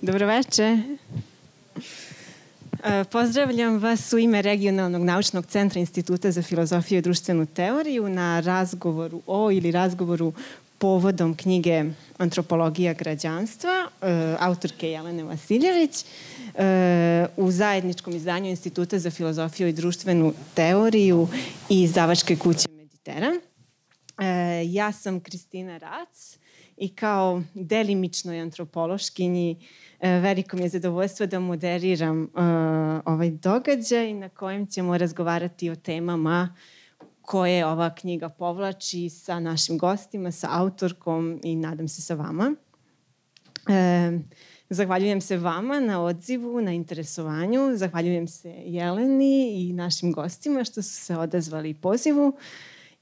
Dobroveče. E, pozdravljam vas u ime Regionalnog naučnog centra Instituta za filozofiju i društvenu teoriju na razgovoru o ili razgovoru povodom knjige Antropologija građanstva e, autorke Jelene Vasiljević e, u zajedničkom izdanju Instituta za filozofiju i društvenu teoriju i izdavačke kuće Mediteran. Ja sam Kristina Rac i kao delimičnoj antropološkinji e, veliko mi je zadovoljstvo da moderiram uh, ovaj događaj na kojem ćemo razgovarati o temama koje ova knjiga povlači sa našim gostima, sa autorkom i nadam se sa vama. E, zahvaljujem se vama na odzivu, na interesovanju. Zahvaljujem se Jeleni i našim gostima što su se odazvali pozivu.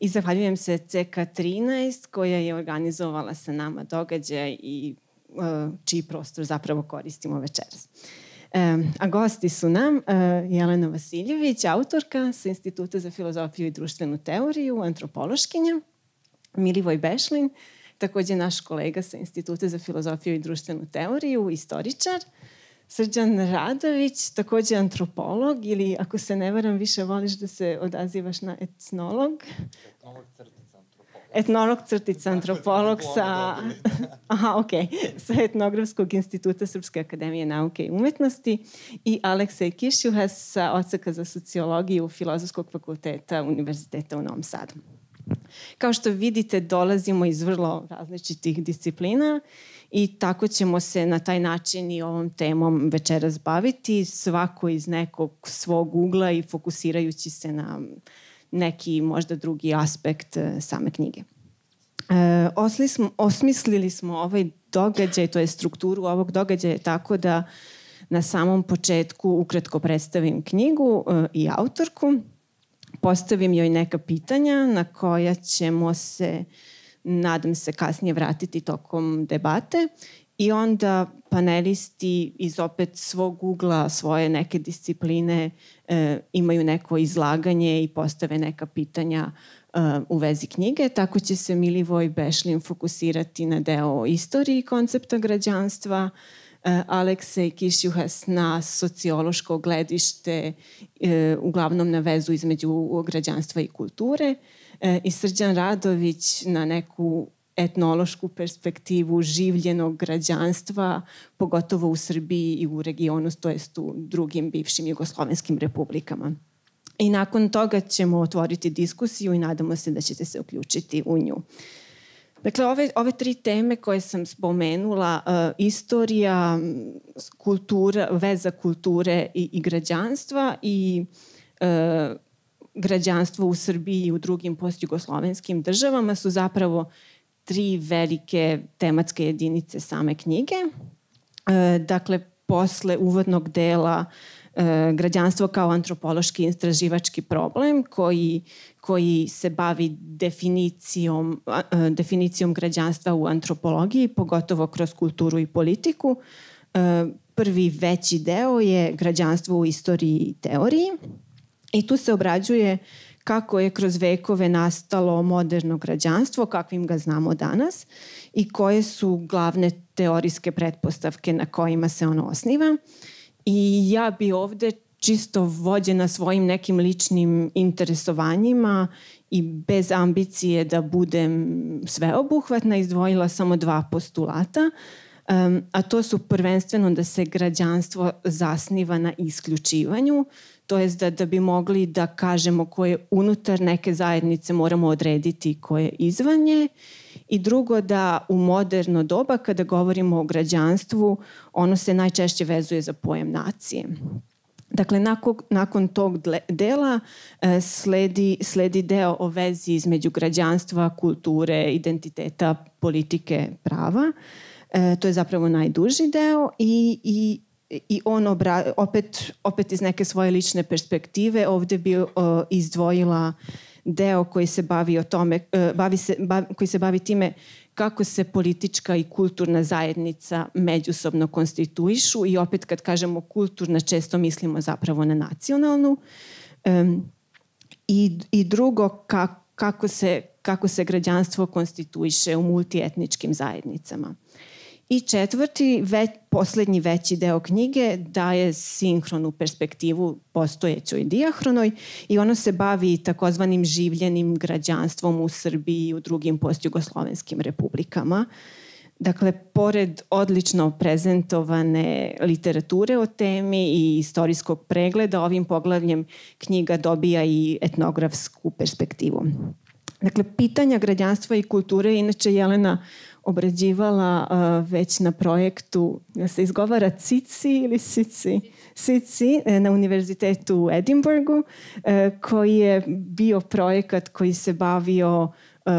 I zahvaljujem se CK13 koja je organizovala sa nama događaj i čiji prostor zapravo koristimo večeras. A gosti su nam uh, Jelena Vasiljević, autorka sa Instituta za filozofiju i društvenu teoriju, antropološkinja, Milivoj Bešlin, takođe naš kolega sa Instituta za filozofiju i društvenu teoriju, istoričar, Srđan Radović, takođe antropolog ili ako se ne varam više voliš da se odazivaš na etnolog. Etnolog. Etnolog crtica antropolog sa... Aha, ok. Sa Etnografskog instituta Srpske akademije nauke i umetnosti i Aleksej Kišjuhas sa Oceka za sociologiju Filozofskog fakulteta Univerziteta u Novom Sadu. Kao što vidite, dolazimo iz vrlo različitih disciplina i tako ćemo se na taj način i ovom temom večeras baviti, svako iz nekog svog ugla i fokusirajući se na neki možda drugi aspekt e, same knjige. E, osli smo, osmislili smo ovaj događaj, to je strukturu ovog događaja tako da na samom početku ukratko predstavim knjigu e, i autorku, postavim joj neka pitanja na koja ćemo se nadam se kasnije vratiti tokom debate i onda panelisti iz opet svog ugla, svoje neke discipline e, imaju neko izlaganje i postave neka pitanja e, u vezi knjige. Tako će se Milivoj Bešlin fokusirati na deo istoriji koncepta građanstva, e, Aleksej Kišjuhas na sociološko gledište, e, uglavnom na vezu između građanstva i kulture, e, i Srđan Radović na neku etnološku perspektivu življenog građanstva, pogotovo u Srbiji i u regionu, to jest u drugim bivšim jugoslovenskim republikama. I nakon toga ćemo otvoriti diskusiju i nadamo se da ćete se uključiti u nju. Dakle, ove, ove tri teme koje sam spomenula, uh, istorija, kultura, veza kulture i, i građanstva i uh, građanstvo u Srbiji i u drugim postjugoslovenskim državama su zapravo tri velike tematske jedinice same knjige. E, dakle, posle uvodnog dela e, građanstvo kao antropološki istraživački problem koji, koji se bavi definicijom, e, definicijom građanstva u antropologiji, pogotovo kroz kulturu i politiku. E, prvi veći deo je građanstvo u istoriji i teoriji I tu se obrađuje kako je kroz vekove nastalo moderno građanstvo, kakvim ga znamo danas i koje su glavne teorijske pretpostavke na kojima se ono osniva. I ja bi ovde čisto vođena svojim nekim ličnim interesovanjima i bez ambicije da budem sveobuhvatna izdvojila samo dva postulata, um, a to su prvenstveno da se građanstvo zasniva na isključivanju, to jest da, da bi mogli da kažemo koje unutar neke zajednice moramo odrediti koje izvanje i drugo da u moderno doba kada govorimo o građanstvu ono se najčešće vezuje za pojem nacije. Dakle, nakon, nakon tog dela e, sledi, sledi deo o vezi između građanstva, kulture, identiteta, politike, prava. E, to je zapravo najduži deo i, i i on obra, opet, opet iz neke svoje lične perspektive ovde bi uh, izdvojila deo koji se bavi o tome, uh, bavi se, bavi, koji se bavi time kako se politička i kulturna zajednica međusobno konstituišu i opet kad kažemo kulturna često mislimo zapravo na nacionalnu um, i, i drugo kako, kako, se, kako se građanstvo konstituiše u multietničkim zajednicama. I četvrti, već, poslednji veći deo knjige daje sinhronu perspektivu postojećoj diahronoj i ono se bavi takozvanim življenim građanstvom u Srbiji i u drugim postjugoslovenskim republikama. Dakle, pored odlično prezentovane literature o temi i istorijskog pregleda, ovim poglavljem knjiga dobija i etnografsku perspektivu. Dakle, pitanja građanstva i kulture, inače Jelena obrađivala već na projektu, se izgovara CICI ili SICI? SICI e, na univerzitetu u Edinburgu, uh, koji je bio projekat koji se bavio uh,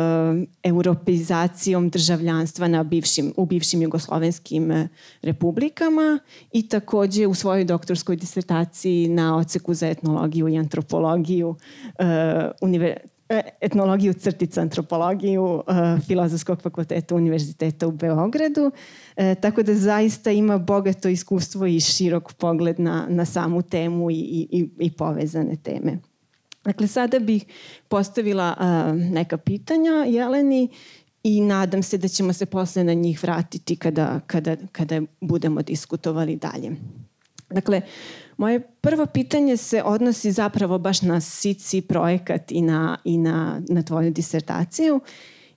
europeizacijom državljanstva na bivšim, u bivšim jugoslovenskim republikama i takođe u svojoj doktorskoj disertaciji na oceku za etnologiju i antropologiju uh, univer, E, etnologiju crtica antropologiju uh, Filozofskog fakulteta Univerziteta u Beogradu, e, tako da zaista ima bogato iskustvo i širok pogled na, na samu temu i, i, i povezane teme. Dakle, sada bih postavila uh, neka pitanja Jeleni i nadam se da ćemo se posle na njih vratiti kada, kada, kada budemo diskutovali dalje. Dakle, moje prvo pitanje se odnosi zapravo baš na SICI projekat i na, i na, na tvoju disertaciju.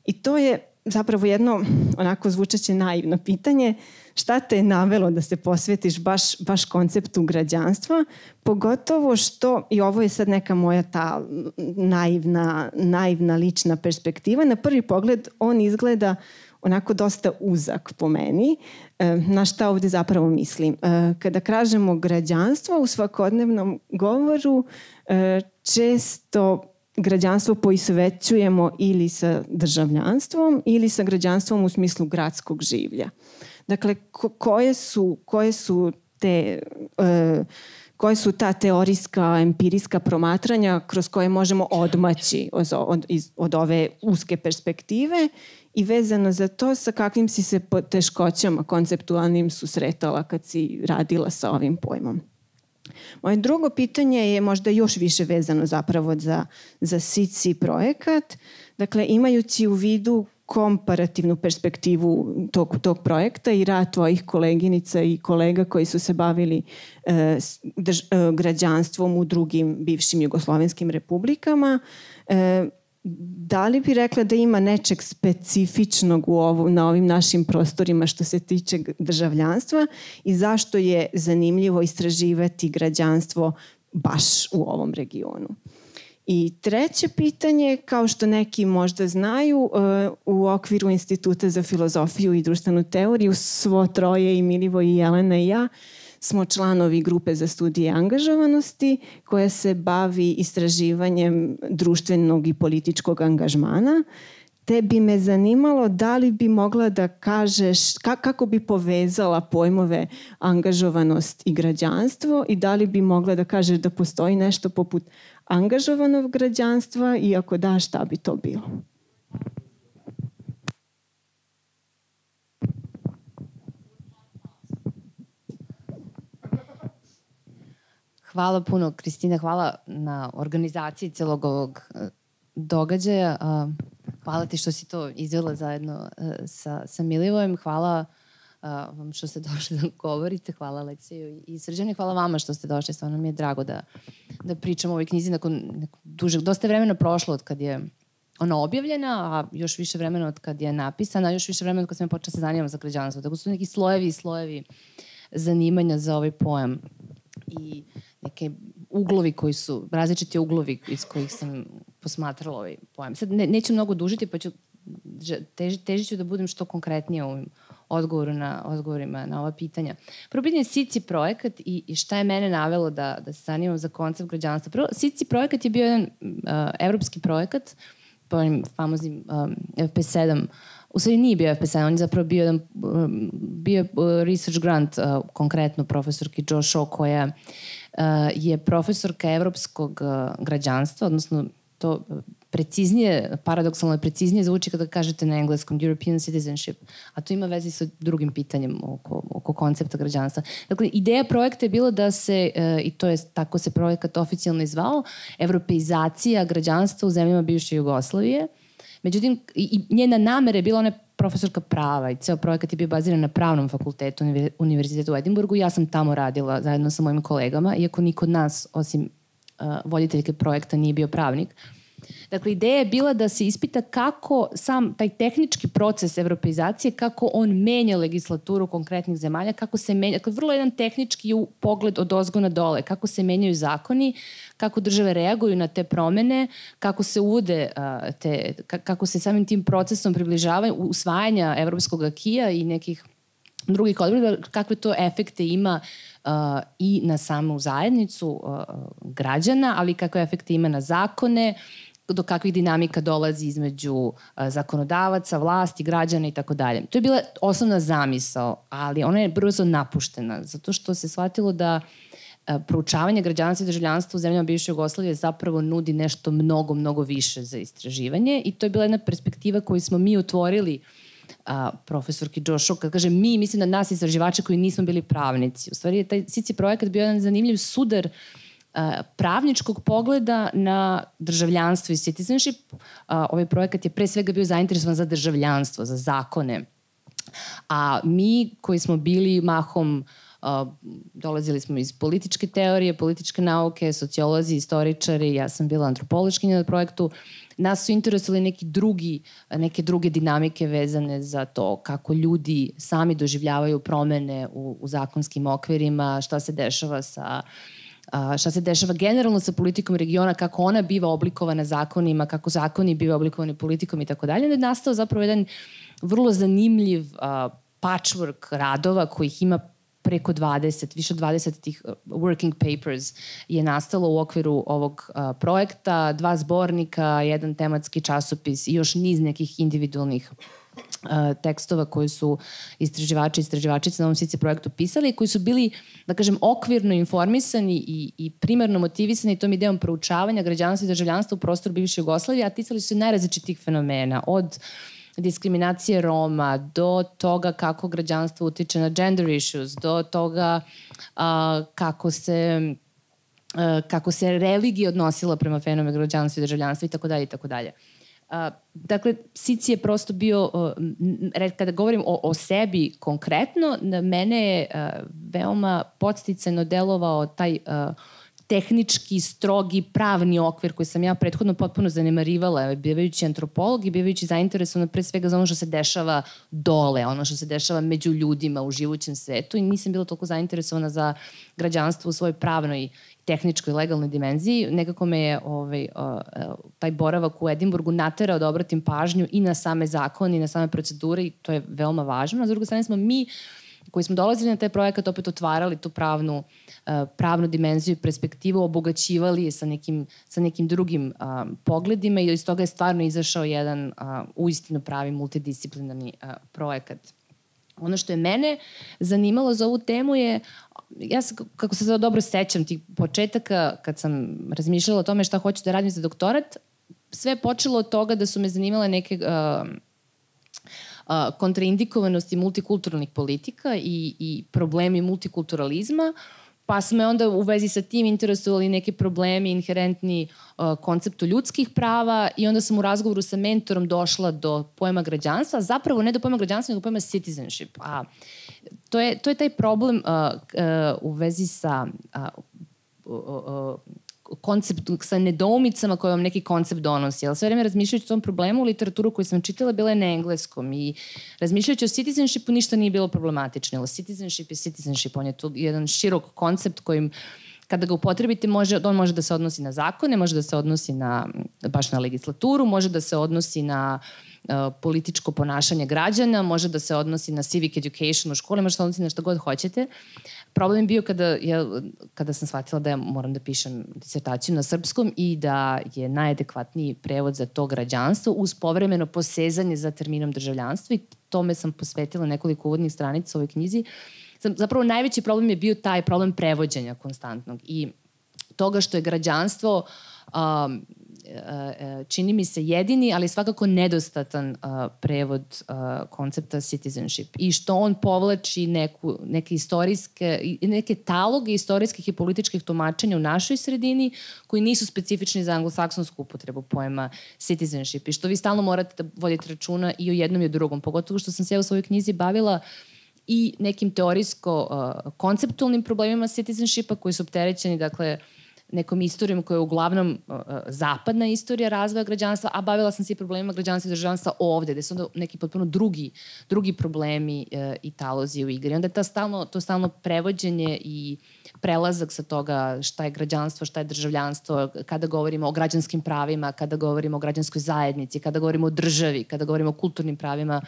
I to je zapravo jedno onako zvučaće naivno pitanje. Šta te je navelo da se posvetiš baš, baš konceptu građanstva, pogotovo što, i ovo je sad neka moja ta naivna, naivna lična perspektiva, na prvi pogled on izgleda onako dosta uzak po meni. E, na šta ovde zapravo mislim? E, kada kažemo građanstvo u svakodnevnom govoru, e, često građanstvo poisvećujemo ili sa državljanstvom ili sa građanstvom u smislu gradskog življa. Dakle, ko, koje su, koje su te koje su ta teorijska, empirijska promatranja kroz koje možemo odmaći od, od, od ove uske perspektive i vezano za to sa kakvim si se teškoćama konceptualnim susretala kad si radila sa ovim pojmom. Moje drugo pitanje je možda još više vezano zapravo za, za SICI projekat. Dakle, imajući u vidu komparativnu perspektivu tog, tog projekta i rad tvojih koleginica i kolega koji su se bavili e, drž, e, građanstvom u drugim bivšim jugoslovenskim republikama. E, da li bi rekla da ima nečeg specifičnog u ovu, na ovim našim prostorima što se tiče državljanstva i zašto je zanimljivo istraživati građanstvo baš u ovom regionu? I treće pitanje, kao što neki možda znaju, uh, u okviru Instituta za filozofiju i društvenu teoriju, svo troje i Milivo i Jelena i ja, smo članovi grupe za studije angažovanosti koja se bavi istraživanjem društvenog i političkog angažmana te bi me zanimalo da li bi mogla da kažeš kako bi povezala pojmove angažovanost i građanstvo i da li bi mogla da kažeš da postoji nešto poput angažovanog građanstva i ako da šta bi to bilo? Hvala puno, Kristina, hvala na organizaciji celog ovog e, događaja. Hvala ti što si to izvela zajedno e, sa, sa Milivojem. Hvala vam što ste došli da govorite. Hvala Aleksiju i Srđani. Hvala vama što ste došli. Stvarno mi je drago da, da pričamo o ovoj knjizi nakon dužeg, dosta vremena prošlo od kad je ona objavljena, a još više vremena od kad je napisana, a još više vremena od kad sam počela da se zanimati za građanstvo. Tako su neki slojevi i slojevi zanimanja za ovaj pojam. I neke uglovi koji su, različiti uglovi iz kojih sam posmatrala ovaj pojam. Sad ne, neću mnogo dužiti, pa ću teži, težit ću da budem što konkretnije u odgovoru na, odgovorima na ova pitanja. Prvo pitanje je SICI projekat i, i šta je mene navelo da, da se zanimam za koncept građanstva. Prvo, SICI projekat je bio jedan uh, evropski projekat po onim famoznim um, FP7 u stvari nije bio FP7, on je zapravo bio jedan bio uh, research grant uh, konkretno profesorki Joe Shaw koja je profesorka evropskog uh, građanstva, odnosno to preciznije, paradoksalno je preciznije zvuči kada kažete na engleskom European citizenship, a to ima veze sa drugim pitanjem oko, oko koncepta građanstva. Dakle, ideja projekta je bila da se, e, i to je tako se projekat oficijalno izvao, evropeizacija građanstva u zemljama bivše Jugoslavije, Međutim, i, i njena namera je bila ona profesorka prava i ceo projekat je bio baziran na pravnom fakultetu Univerzitetu u Edinburgu. Ja sam tamo radila zajedno sa mojim kolegama, iako niko od nas, osim uh, voditeljke projekta, nije bio pravnik. Dakle, ideja je bila da se ispita kako sam taj tehnički proces evropeizacije, kako on menja legislaturu konkretnih zemalja, kako se menja, dakle, vrlo jedan tehnički pogled od ozgo na dole, kako se menjaju zakoni, kako države reaguju na te promene, kako se uvode uh, te, kako se samim tim procesom približavaju usvajanja evropskog akija i nekih drugih odredba, kakve to efekte ima uh, i na samu zajednicu uh, građana, ali kakve efekte ima na zakone, do kakvih dinamika dolazi između uh, zakonodavaca, vlasti, građana i tako dalje. To je bila osnovna zamisao, ali ona je brzo napuštena, zato što se shvatilo da uh, proučavanje građanstva i državljanstva u zemljama bivše Jugoslavije zapravo nudi nešto mnogo, mnogo više za istraživanje i to je bila jedna perspektiva koju smo mi otvorili a, profesorki Joshua, kad kaže mi, mislim na nas istraživače koji nismo bili pravnici. U stvari je taj SICI projekat bio jedan zanimljiv sudar uh, pravničkog pogleda na državljanstvo i citizenship. Ovaj projekat je pre svega bio zainteresovan za državljanstvo, za zakone. A mi koji smo bili mahom Uh, dolazili smo iz političke teorije, političke nauke, sociolozi, istoričari, ja sam bila antropološkinja na projektu. Nas su interesovali neki drugi, neke druge dinamike vezane za to kako ljudi sami doživljavaju promene u, u zakonskim okvirima, šta se dešava sa uh, šta se dešava generalno sa politikom regiona, kako ona biva oblikovana zakonima, kako zakoni biva oblikovani politikom i tako dalje. Nastao zapravo jedan vrlo zanimljiv patchwork radova kojih ima preko 20, više od 20 tih working papers je nastalo u okviru ovog projekta, dva zbornika, jedan tematski časopis i još niz nekih individualnih tekstova koji su istraživači i istraživačice na ovom SICE projektu pisali i koji su bili, da kažem, okvirno informisani i, i primarno motivisani tom idejom proučavanja građanstva i državljanstva u prostoru bivše Jugoslavije, a ticali su najrazličitih fenomena, od diskriminacije Roma, do toga kako građanstvo utiče na gender issues, do toga a, kako se kako se religija odnosila prema fenomenu građanstva i državljanstva i tako dalje i tako dalje. Dakle, Sici je prosto bio, kada govorim o, o sebi konkretno, na mene je veoma podsticajno delovao taj uh, tehnički, strogi, pravni okvir koji sam ja prethodno potpuno zanemarivala, bivajući antropolog i bivajući zainteresovan pre svega za ono što se dešava dole, ono što se dešava među ljudima u živućem svetu i nisam bila toliko zainteresovana za građanstvo u svojoj pravnoj tehničkoj legalnoj dimenziji, nekako me je ovaj, uh, taj boravak u Edimburgu naterao da obratim pažnju i na same zakone i na same procedure i to je veoma važno. A s druge strane smo mi koji smo dolazili na taj projekat opet otvarali tu pravnu, uh, pravnu dimenziju i perspektivu, obogaćivali je sa nekim, sa nekim drugim pogledima i iz toga je stvarno izašao jedan uistinu pravi multidisciplinarni uh, projekat. Ono što je mene zanimalo za ovu temu je ja se, kako se sada dobro sećam tih početaka, kad sam razmišljala o tome šta hoću da radim za doktorat, sve je počelo od toga da su me zanimale neke uh, kontraindikovanosti multikulturalnih politika i, i problemi multikulturalizma, pa smo onda u vezi sa tim interesovali neke problemi inherentni uh, konceptu ljudskih prava i onda sam u razgovoru sa mentorom došla do pojma građanstva, zapravo ne do pojma građanstva, nego pojma citizenship. A to je, to je taj problem uh, uh, u vezi sa uh, uh, koncept, sa nedoumicama koje vam neki koncept donosi. Ali sve vreme razmišljajući o tom problemu, literaturu koju sam čitala bila je na engleskom i razmišljajući o citizenshipu ništa nije bilo problematično. Ali citizenship je citizenship, on je tu jedan širok koncept kojim kada ga upotrebite, može, on može da se odnosi na zakone, može da se odnosi na, baš na legislaturu, može da se odnosi na uh, Uh, političko ponašanje građana, može da se odnosi na civic education u školi, može da se odnosi na što god hoćete. Problem je bio kada, ja, kada sam shvatila da ja moram da pišem disertaciju na srpskom i da je najadekvatniji prevod za to građanstvo uz povremeno posezanje za terminom državljanstva i tome sam posvetila nekoliko uvodnih stranica u ovoj knjizi. Zapravo najveći problem je bio taj problem prevođenja konstantnog i toga što je građanstvo um, čini mi se jedini, ali svakako nedostatan prevod koncepta citizenship. I što on povlači neku, neke istorijske, neke taloge istorijskih i političkih tumačenja u našoj sredini koji nisu specifični za anglosaksonsku upotrebu pojma citizenship. I što vi stalno morate da vodite računa i o jednom i o drugom, pogotovo što sam se u svojoj knjizi bavila i nekim teorijsko-konceptualnim problemima citizenshipa koji su opterećeni, dakle, nekom istorijom koja je uglavnom uh, zapadna istorija razvoja građanstva, a bavila sam se i problemima građanstva i državanstva ovde, gde su onda neki potpuno drugi, drugi problemi uh, i talozi u igri. Onda ta stalno, to stalno prevođenje i prelazak sa toga šta je građanstvo, šta je državljanstvo, kada govorimo o građanskim pravima, kada govorimo o građanskoj zajednici, kada govorimo o državi, kada govorimo o kulturnim pravima,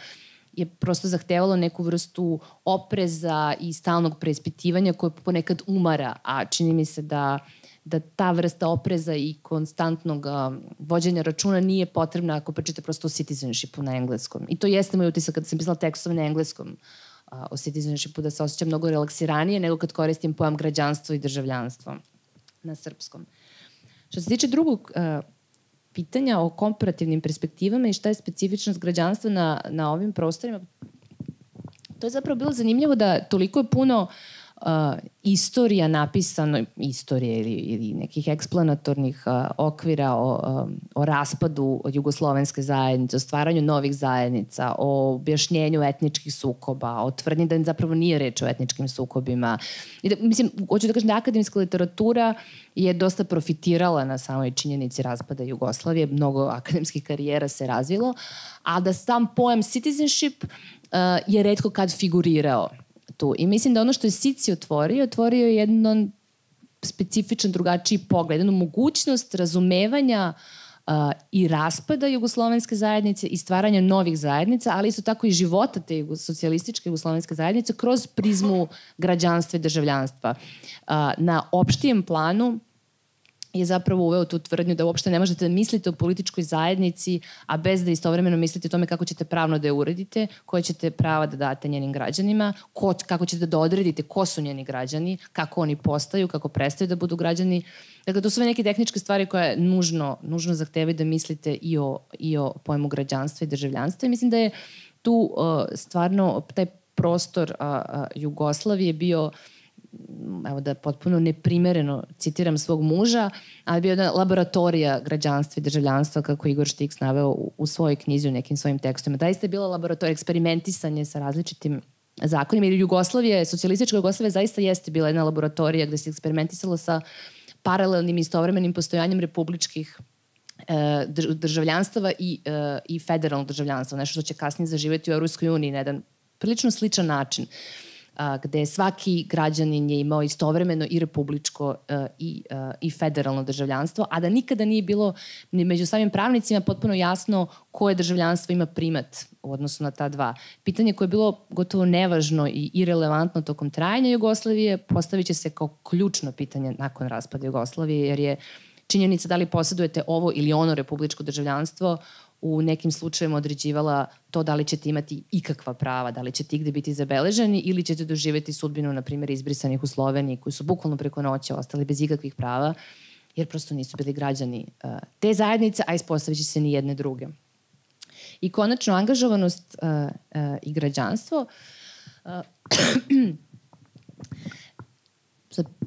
je prosto zahtevalo neku vrstu opreza i stalnog preispitivanja koje ponekad umara, a čini mi se da uh, da ta vrsta opreza i konstantnog vođenja računa nije potrebna ako pričate prosto o citizenshipu na engleskom. I to jeste moj utisak kada sam pisala tekstove na engleskom uh, o citizenshipu, da se osjećam mnogo relaksiranije nego kad koristim pojam građanstvo i državljanstvo na srpskom. Što se tiče drugog uh, pitanja o komparativnim perspektivama i šta je specifičnost građanstva na, na ovim prostorima, to je zapravo bilo zanimljivo da toliko je puno uh, uh, istorija napisano, istorije ili, ili nekih eksplanatornih uh, okvira o, um, o raspadu jugoslovenske zajednice, o stvaranju novih zajednica, o objašnjenju etničkih sukoba, o tvrdnji da zapravo nije reč o etničkim sukobima. I da, mislim, hoću da kažem da akademska literatura je dosta profitirala na samoj činjenici raspada Jugoslavije, mnogo akademskih karijera se razvilo, a da sam pojam citizenship uh, je redko kad figurirao tu. I mislim da ono što je Sici otvorio, otvorio je jedan specifičan drugačiji pogled, jednu mogućnost razumevanja uh, i raspada jugoslovenske zajednice i stvaranja novih zajednica, ali isto tako i života te socijalističke jugoslovenske zajednice kroz prizmu građanstva i državljanstva. Uh, na opštijem planu je zapravo uveo tu tvrdnju da uopšte ne možete da mislite o političkoj zajednici, a bez da istovremeno mislite o tome kako ćete pravno da je uredite, koje ćete prava da date njenim građanima, ko, kako ćete da odredite ko su njeni građani, kako oni postaju, kako prestaju da budu građani. Dakle, to su sve neke tehničke stvari koje nužno, nužno zahtevaju da mislite i o, i o pojmu građanstva i državljanstva. I mislim da je tu uh, stvarno taj prostor uh, uh, Jugoslavije bio uh, evo da potpuno neprimereno citiram svog muža, ali bio jedna laboratorija građanstva i državljanstva, kako Igor Štiks naveo u, u svojoj knjizi, u nekim svojim tekstovima. Daista je bila laboratorija, eksperimentisanje sa različitim zakonima, jer Jugoslavije, socijalistička Jugoslavija zaista jeste bila jedna laboratorija gde se eksperimentisalo sa paralelnim istovremenim postojanjem republičkih e, državljanstava i, e, i federalnog državljanstva, nešto što će kasnije zaživeti u Europskoj uniji na jedan prilično sličan način. Uh, gde svaki građanin je imao istovremeno i republičko a, i, a, i federalno državljanstvo, a da nikada nije bilo ni među samim pravnicima potpuno jasno koje državljanstvo ima primat u odnosu na ta dva. Pitanje koje je bilo gotovo nevažno i irelevantno tokom trajanja Jugoslavije postavit će se kao ključno pitanje nakon raspada Jugoslavije, jer je činjenica da li posjedujete ovo ili ono republičko državljanstvo u nekim slučajima određivala to da li ćete imati ikakva prava, da li ćete igde biti zabeleženi ili ćete doživeti sudbinu, na primjer, izbrisanih u Sloveniji koji su bukvalno preko noće ostali bez ikakvih prava, jer prosto nisu bili građani uh, te zajednice, a ispostavit će se ni jedne druge. I konačno, angažovanost uh, uh, i građanstvo. Uh,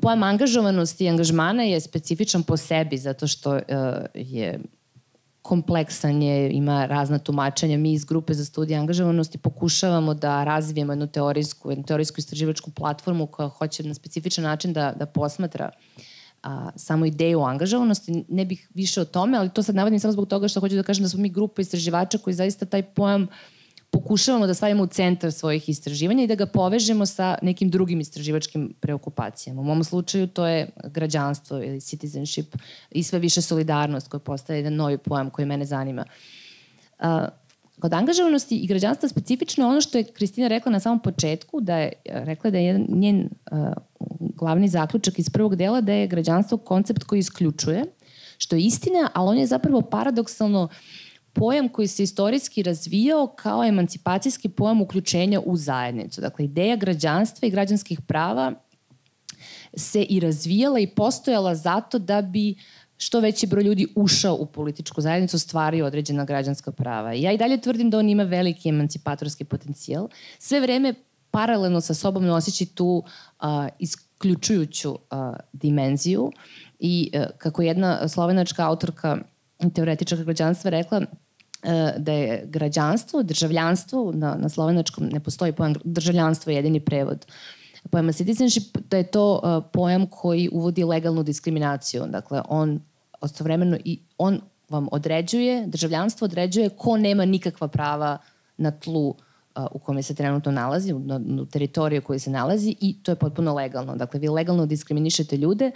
pojam angažovanosti i angažmana je specifičan po sebi zato što uh, je kompleksan je, ima razna tumačenja. Mi iz grupe za studije angažovanosti pokušavamo da razvijemo jednu teorijsku, jednu teorijsku istraživačku platformu koja hoće na specifičan način da, da posmatra a, samo ideju o angažovanosti. Ne bih više o tome, ali to sad navodim samo zbog toga što hoću da kažem da smo mi grupa istraživača koji zaista taj pojam uh, pokušavamo da stavimo u centar svojih istraživanja i da ga povežemo sa nekim drugim istraživačkim preokupacijama. U mom slučaju to je građanstvo ili citizenship i sve više solidarnost koja postaje jedan novi pojam koji mene zanima. Uh, kod angažovanosti i građanstva specifično ono što je Kristina rekla na samom početku, da je rekla da je jedan, njen glavni zaključak iz prvog dela da je građanstvo koncept koji isključuje, što je istina, ali on je zapravo paradoksalno uh, pojam koji se istorijski razvijao kao emancipacijski pojam uključenja u zajednicu. Dakle, ideja građanstva i građanskih prava se i razvijala i postojala zato da bi što veći broj ljudi ušao u političku zajednicu, stvari određena građanska prava. I ja i dalje tvrdim da on ima veliki emancipatorski potencijal. Sve vreme paralelno sa sobom noseći tu uh, isključujuću uh, dimenziju i uh, kako jedna slovenačka autorka teoretička građanstva rekla da je građanstvo, državljanstvo, na, na slovenačkom ne postoji pojam državljanstvo je jedini prevod pojama citizenship, da je to uh, pojam koji uvodi legalnu diskriminaciju. Dakle, on ostovremeno i on vam određuje, državljanstvo određuje ko nema nikakva prava na tlu uh, u kome se trenutno nalazi, na, na teritoriju koji se nalazi i to je potpuno legalno. Dakle, vi legalno diskriminišete ljude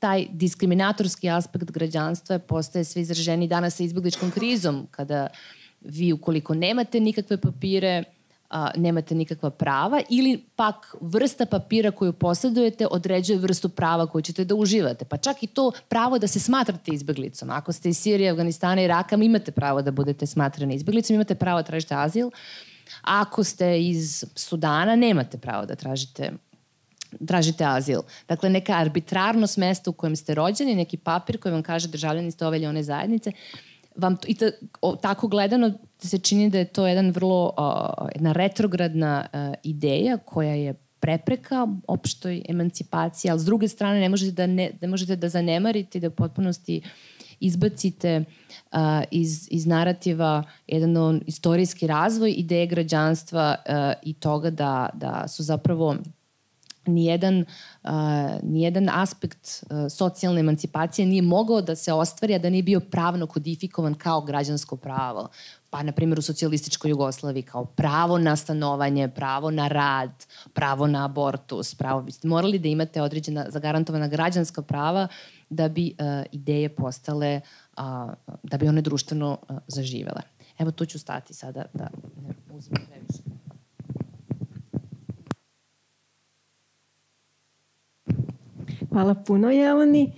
taj diskriminatorski aspekt građanstva postaje sve izraženi danas sa izbjegličkom krizom, kada vi ukoliko nemate nikakve papire, a, nemate nikakva prava ili pak vrsta papira koju posjedujete određuje vrstu prava koju ćete da uživate. Pa čak i to pravo da se smatrate izbjeglicom. Ako ste iz Sirije, Afganistana i Iraka, imate pravo da budete smatrani izbjeglicom, imate pravo da tražite azil. Ako ste iz Sudana, nemate pravo da tražite tražite azil. Dakle, neka arbitrarnost mesta u kojem ste rođeni, neki papir koji vam kaže državljani ste ove ili one zajednice, vam to, i ta, o, tako gledano se čini da je to jedan vrlo o, jedna retrogradna o, ideja koja je prepreka opštoj emancipaciji, ali s druge strane ne možete da, ne, ne možete da zanemarite i da u potpunosti izbacite uh, iz, iz narativa jedan istorijski razvoj ideje građanstva uh, i toga da, da su zapravo nijedan, uh, nijedan aspekt uh, socijalne emancipacije nije mogao da se ostvari, a da nije bio pravno kodifikovan kao građansko pravo. Pa, na primjer, u socijalističkoj Jugoslaviji kao pravo na stanovanje, pravo na rad, pravo na abortus, pravo, vi ste morali da imate određena zagarantovana građanska prava da bi uh, ideje postale, uh, da bi one društveno uh, zaživele. Evo, tu ću stati sada da ne uzmem previše. Hvala puno, Jeleni.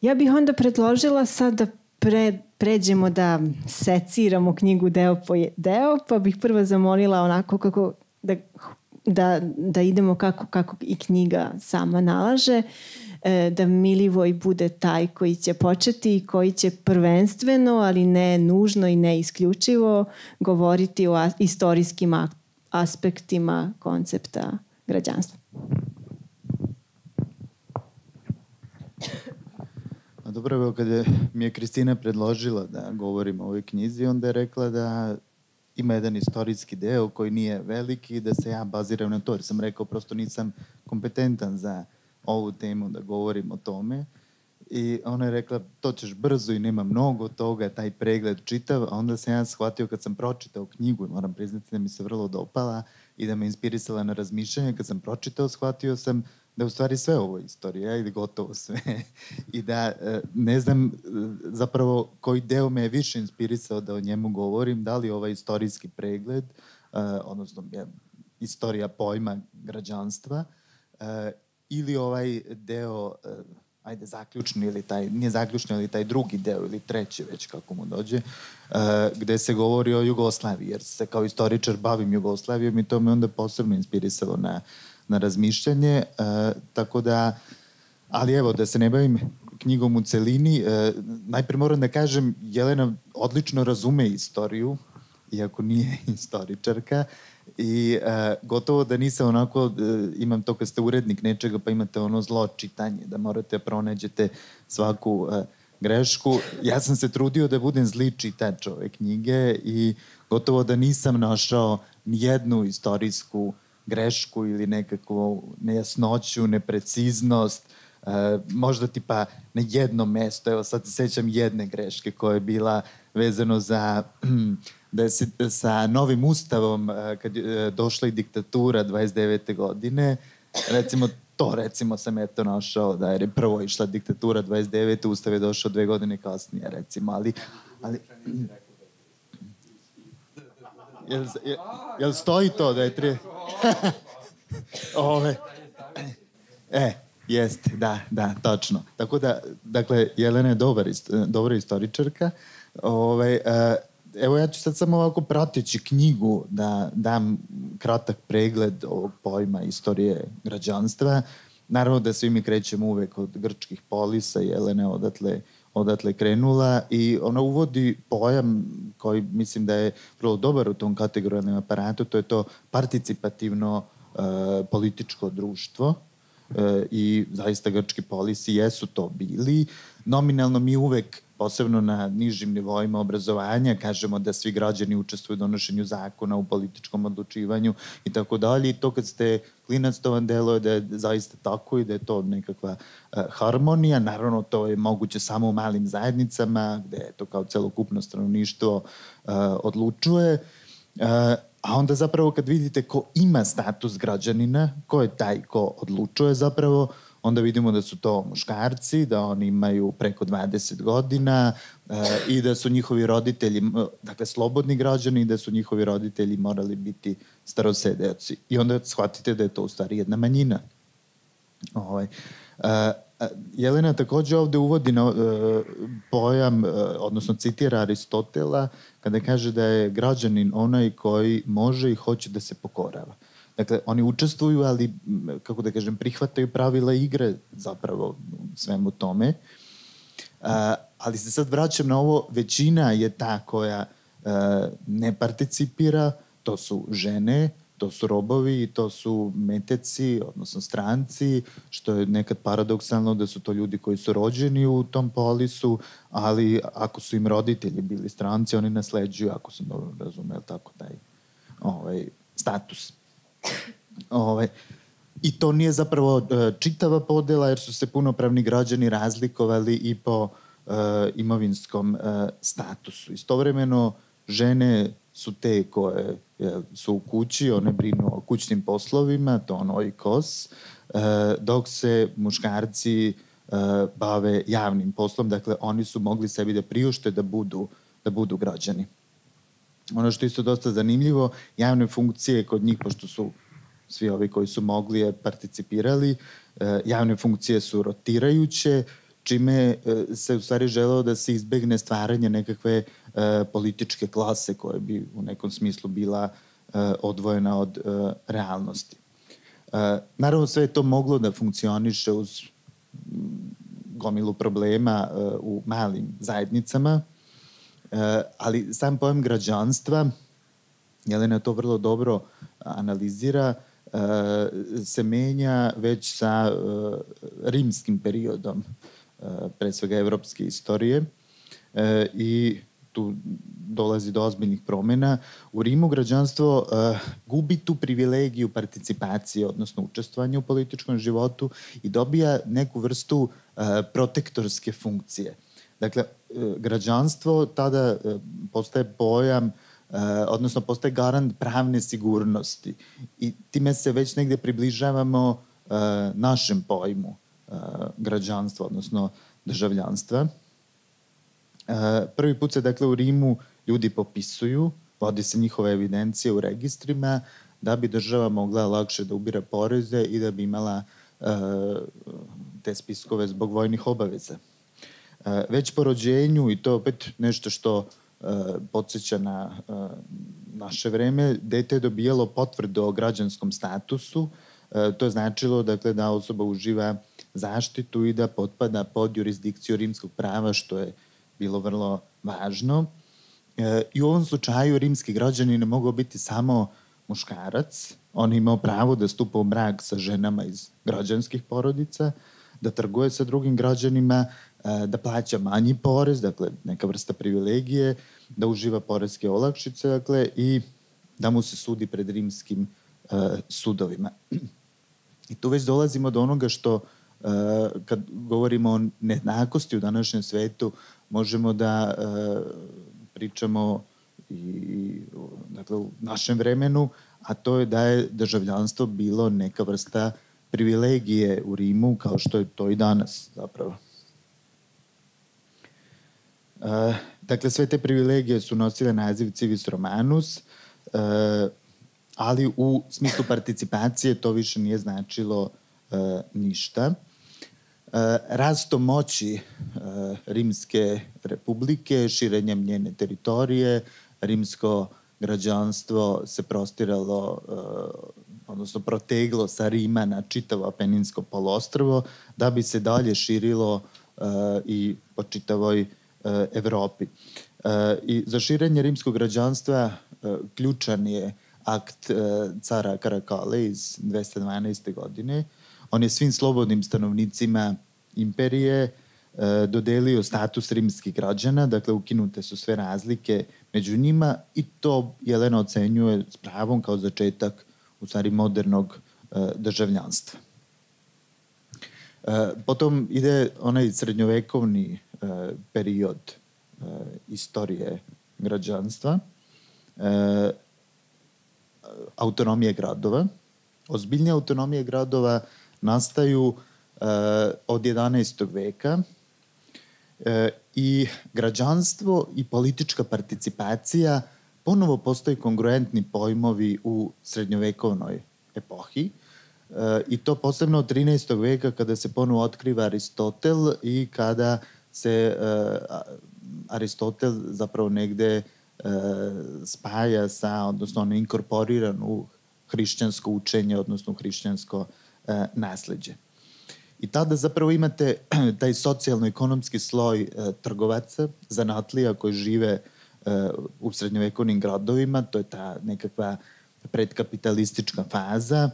Ja bih onda predložila sad da pre, pređemo da seciramo knjigu deo po deo, pa bih prvo zamolila onako kako da, da, da idemo kako, kako i knjiga sama nalaže, e, da Milivoj bude taj koji će početi i koji će prvenstveno, ali ne nužno i ne isključivo, govoriti o istorijskim aspektima koncepta građanstva. Dobro, evo kada mi je Kristina predložila da govorim o ovoj knjizi, onda je rekla da ima jedan istorijski deo koji nije veliki da se ja baziram na to, jer sam rekao prosto nisam kompetentan za ovu temu da govorim o tome. I ona je rekla, to ćeš brzo i nema mnogo toga, taj pregled čitav, a onda sam ja shvatio kad sam pročitao knjigu, moram priznati da mi se vrlo dopala i da me inspirisala na razmišljanje, kad sam pročitao, shvatio sam da u stvari sve ovo istorija ili gotovo sve. I da e, ne znam e, zapravo koji deo me je više inspirisao da o njemu govorim, da li ovaj istorijski pregled, e, odnosno je, istorija pojma građanstva ili ovaj deo ajde zaključni ili taj, nije zaključni, ali taj drugi deo ili treći već kako mu dođe, gde se govori o Jugoslaviji, jer se kao istoričar bavim Jugoslavijom i to me onda posebno inspirisalo na na razmišljanje, e, tako da, ali evo, da se ne bavim knjigom u celini, e, najpre moram da kažem, Jelena odlično razume istoriju, iako nije istoričarka, i e, gotovo da nisam onako, e, imam to kad ste urednik nečega, pa imate ono zlo čitanje, da morate da pronađete svaku e, grešku. Ja sam se trudio da budem zli čitač ove knjige i gotovo da nisam našao nijednu istorijsku grešku ili nekakvu nejasnoću, nepreciznost, e, možda tipa na jedno mesto, evo sad se sećam jedne greške koja je bila vezano za da je sa novim ustavom e, kad je došla i diktatura 29. godine, recimo to recimo sam eto našao da je prvo išla diktatura 29. ustav je došao dve godine kasnije recimo, ali, ali Jel, jel, jel stoji to da je tri... Ove. E, jeste, da, da, točno. Tako da, dakle, Jelena je dobar, dobra istoričarka. Ove, uh, evo ja ću sad samo ovako prateći knjigu da dam kratak pregled ovog pojma istorije građanstva. Naravno da svi mi krećemo uvek od grčkih polisa, Jelene odatle odatle krenula i ona uvodi pojam koji mislim da je vrlo dobar u tom kategorijalnom aparatu, to je to participativno e, političko društvo e, i zaista grčki polisi jesu to bili. Nominalno mi uvek posebno na nižim nivoima obrazovanja, kažemo da svi građani učestvuju u donošenju zakona, u političkom odlučivanju i tako dalje. I to kad ste klinac, to vam deluje da je zaista tako i da je to nekakva uh, harmonija. Naravno, to je moguće samo u malim zajednicama, gde je to kao celokupno stanovništvo uh, odlučuje. Uh, a onda zapravo kad vidite ko ima status građanina, ko je taj ko odlučuje zapravo, onda vidimo da su to muškarci, da oni imaju preko 20 godina e, i da su njihovi roditelji, dakle slobodni građani i da su njihovi roditelji morali biti starosedeoci. I onda shvatite da je to u stvari jedna manjina. Ovaj. E, Jelena takođe ovde uvodi na, e, pojam, e, odnosno citira Aristotela, kada kaže da je građanin onaj koji može i hoće da se pokorava. Dakle, oni učestvuju, ali, kako da kažem, prihvataju pravila igre zapravo svemu tome. Uh, ali se sad vraćam na ovo, većina je ta koja uh, ne participira, to su žene, to su robovi, to su meteci, odnosno stranci, što je nekad paradoksalno da su to ljudi koji su rođeni u tom polisu, ali ako su im roditelji bili stranci, oni nasleđuju, ako sam dobro razumeo, tako taj ovaj, status. Ovaj, I to nije zapravo e, čitava podela, jer su se punopravni građani razlikovali i po uh, imovinskom uh, statusu. Istovremeno, žene su te koje je, su u kući, one brinu o kućnim poslovima, to ono i kos, uh, dok se muškarci bave javnim poslom, dakle oni su mogli sebi da priušte da budu, da budu građani. Ono što je isto dosta zanimljivo, javne funkcije kod njih, pošto su svi ovi koji su mogli je participirali, e, javne funkcije su rotirajuće, čime e, se u stvari želeo da se izbegne stvaranje nekakve e, političke klase koja bi u nekom smislu bila odvojena od realnosti. Naravno, sve je to moglo da funkcioniše uz gomilu problema u malim zajednicama, ali sam pojem građanstva, Jelena to vrlo dobro analizira, se menja već sa rimskim periodom, pre svega evropske istorije i tu dolazi do ozbiljnih promena. U Rimu građanstvo gubi tu privilegiju participacije, odnosno učestvovanja u političkom životu i dobija neku vrstu protektorske funkcije. Dakle, uh, građanstvo tada uh, postaje pojam Uh, odnosno postaje garant pravne sigurnosti i time se već negde približavamo našem pojmu građanstva, odnosno državljanstva. Prvi put se dakle u Rimu ljudi popisuju, vodi se njihova evidencija u registrima da bi država mogla lakše da ubira poreze i da bi imala te spiskove zbog vojnih obaveza. Uh, već po rođenju, i to opet nešto što Eh, podsjeća na eh, naše vreme, dete je dobijalo potvrdu o građanskom statusu, to je značilo dakle, da osoba uživa zaštitu i da potpada pod jurisdikciju rimskog prava, što je bilo vrlo važno. I u ovom slučaju rimski građani ne mogao biti samo muškarac, on je imao pravo da stupa u brak sa ženama iz građanskih porodica, da trguje sa drugim građanima, da plaća manji porez, dakle neka vrsta privilegije, da uživa poreske olakšice, dakle, i da mu se sudi pred rimskim uh, sudovima. I tu već dolazimo do onoga što uh, kad govorimo o nejednakosti u današnjem svetu, možemo da uh, pričamo i dakle, u našem vremenu, a to je da je državljanstvo bilo neka vrsta privilegije u Rimu, kao što je to i danas zapravo. Uh, dakle, sve te privilegije su nosile naziv civis romanus, uh, ali u smislu participacije to više nije značilo uh, ništa. Uh, rasto moći uh, Rimske republike, širenjem njene teritorije, rimsko građanstvo se prostiralo, uh, odnosno proteglo sa Rima na čitavo Apeninsko polostrvo, da bi se dalje širilo i po čitavoj Evropi. I za širenje rimskog građanstva ključan je akt cara Karakale iz 212. godine. On je svim slobodnim stanovnicima imperije dodelio status rimskih građana, dakle ukinute su sve razlike među njima i to Jelena ocenjuje s pravom kao začetak u stvari modernog državljanstva. Potom ide onaj srednjovekovni period istorije građanstva, autonomije gradova. Ozbiljne autonomije gradova nastaju od 11. veka i građanstvo i politička participacija ponovo postoji kongruentni pojmovi u srednjovekovnoj epohi. I to posebno od 13. veka kada se ponovo otkriva Aristotel i kada se Aristotel zapravo negde spaja sa, odnosno on je inkorporiran u hrišćansko učenje, odnosno u hrišćansko nasledđe. I tada zapravo imate taj socijalno-ekonomski sloj trgovaca, zanatlija koji žive u srednjovekovnim gradovima, to je ta nekakva predkapitalistička faza,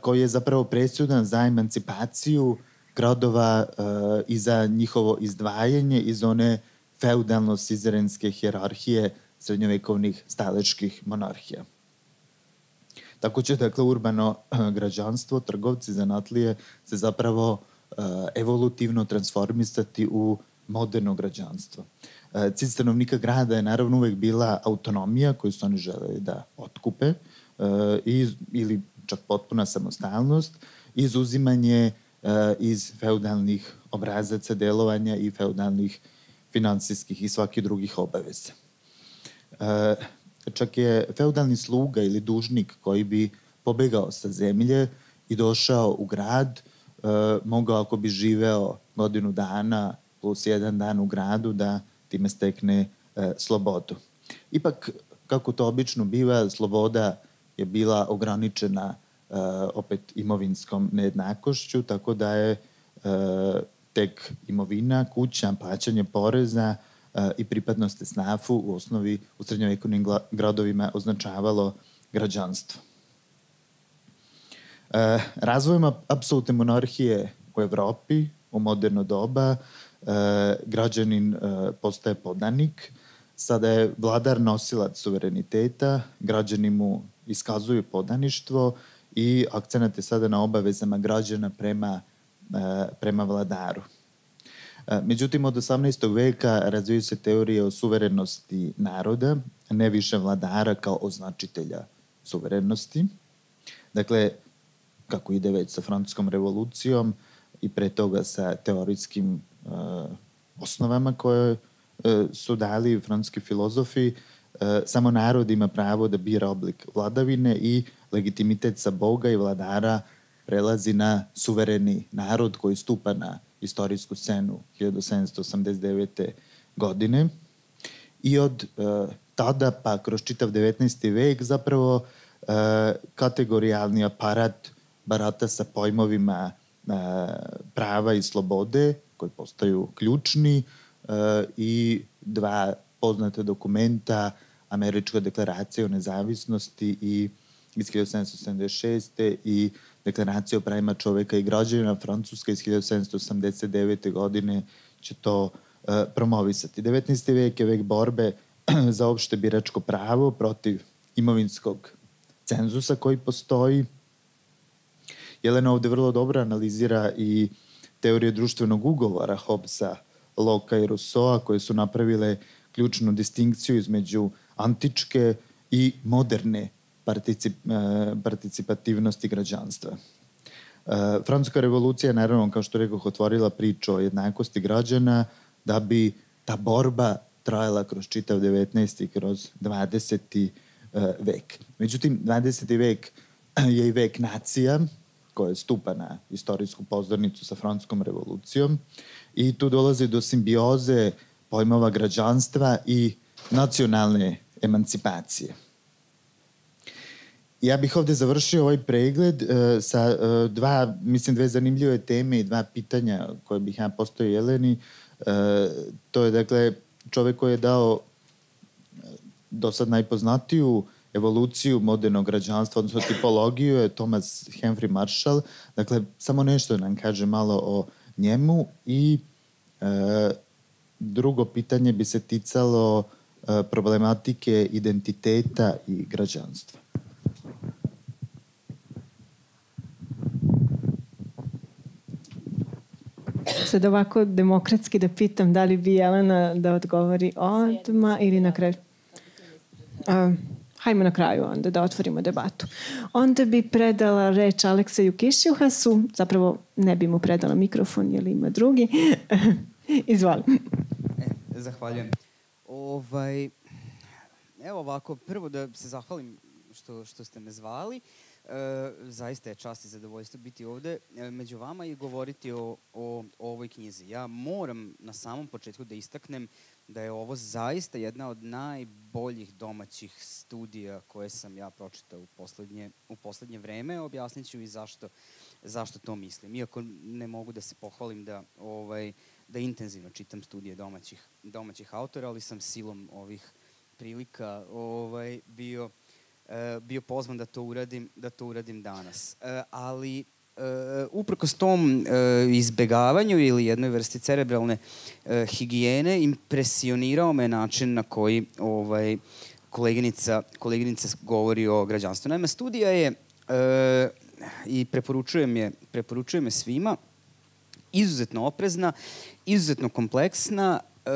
koji je zapravo presudan za emancipaciju gradova i za njihovo izdvajanje iz one feudalno-sizerenske hjerarhije srednjovekovnih stalečkih monarhija. Tako će, dakle, urbano građanstvo, trgovci, zanatlije se zapravo evolutivno transformisati u moderno građanstvo. Cilj stanovnika grada je naravno uvek bila autonomija koju su oni želeli da otkupe i, ili čak potpuna samostalnost, izuzimanje iz feudalnih obrazaca delovanja i feudalnih finansijskih i svakih drugih obaveza. Čak je feudalni sluga ili dužnik koji bi pobegao sa zemlje i došao u grad, mogao ako bi živeo godinu dana plus jedan dan u gradu da time stekne slobodu. Ipak, kako to obično biva, sloboda je bila ograničena opet imovinskom nejednakošću, tako da je tek imovina, kuća, plaćanje poreza i pripadnost snafu u osnovi u srednjovekovnim gradovima označavalo građanstvo. Razvojem apsolutne monarhije u Evropi u moderno doba građanin postaje podanik, sada je vladar nosilac suvereniteta, građani mu iskazuju podaništvo i akcenat je sada na obavezama građana prema, prema vladaru. Međutim, od 18. veka razviju se teorije o suverenosti naroda, ne više vladara kao označitelja suverenosti. Dakle, kako ide već sa francuskom revolucijom i pre toga sa teorijskim uh, osnovama koje uh, su dali francuski filozofi, samo narod ima pravo da bira oblik vladavine i legitimitet sa Boga i vladara prelazi na suvereni narod koji stupa na istorijsku scenu 1789. godine. I od uh, tada pa kroz čitav 19. vek zapravo uh, kategorijalni aparat barata sa pojmovima uh, prava i slobode koji postaju ključni uh, i dva poznate dokumenta Američka deklaracija o nezavisnosti i iz 1776. i deklaracija o pravima čoveka i građanina Francuska iz 1789. godine će to uh, promovisati. 19. vek je vek borbe za opšte biračko pravo protiv imovinskog cenzusa koji postoji. Jelena ovde vrlo dobro analizira i teorije društvenog ugovora Hobbesa, Loka i Rousseau koje su napravile ključnu distinkciju između antičke i moderne particip, e, participativnosti građanstva. E, Francuska revolucija, naravno, kao što rekao, otvorila priču o jednakosti građana da bi ta borba trajala kroz čitav 19. i kroz 20. E, vek. Međutim, 20. vek je i vek nacija, koja stupa na istorijsku pozornicu sa francuskom revolucijom i tu dolazi do simbioze pojmova građanstva i nacionalne emancipacije. ja bih ovde završio ovaj pregled uh, sa uh, dva, mislim, dve zanimljive teme i dva pitanja koje bih ja postoji Jeleni. Uh, to je, dakle, čovek koji je dao do sad najpoznatiju evoluciju modernog građanstva, odnosno tipologiju je Thomas Henry Marshall. Dakle, samo nešto nam kaže malo o njemu i drugo pitanje bi se ticalo e, problematike identiteta i građanstva. Sad ovako demokratski da pitam da li bi Jelena da odgovori odma ili na kraju. Uh, hajmo na kraju onda da otvorimo debatu. Onda bi predala reč Alekseju Kišjuhasu, zapravo ne bi mu predala mikrofon jer ima drugi. Izvoli. E, zahvaljujem. Ovaj, evo ovako, prvo da se zahvalim što, što ste me zvali. E, zaista je čast i zadovoljstvo biti ovde e, među vama i govoriti o, o, o ovoj knjizi. Ja moram na samom početku da istaknem da je ovo zaista jedna od najboljih domaćih studija koje sam ja pročitao u poslednje, u poslednje vreme. Objasnit ću i zašto, zašto to mislim. Iako ne mogu da se pohvalim da, ovaj, da intenzivno čitam studije domaćih, domaćih autora, ali sam silom ovih prilika ovaj, bio E, bio pozvan da to uradim, da to uradim danas. E, ali uh, uprkos tom uh, izbegavanju ili jednoj vrsti cerebralne uh, higijene impresionirao me način na koji ovaj, koleginica, koleginica govori o građanstvu. Naime, studija je uh, i preporučujem je, preporučujem je svima, izuzetno oprezna, izuzetno kompleksna, uh,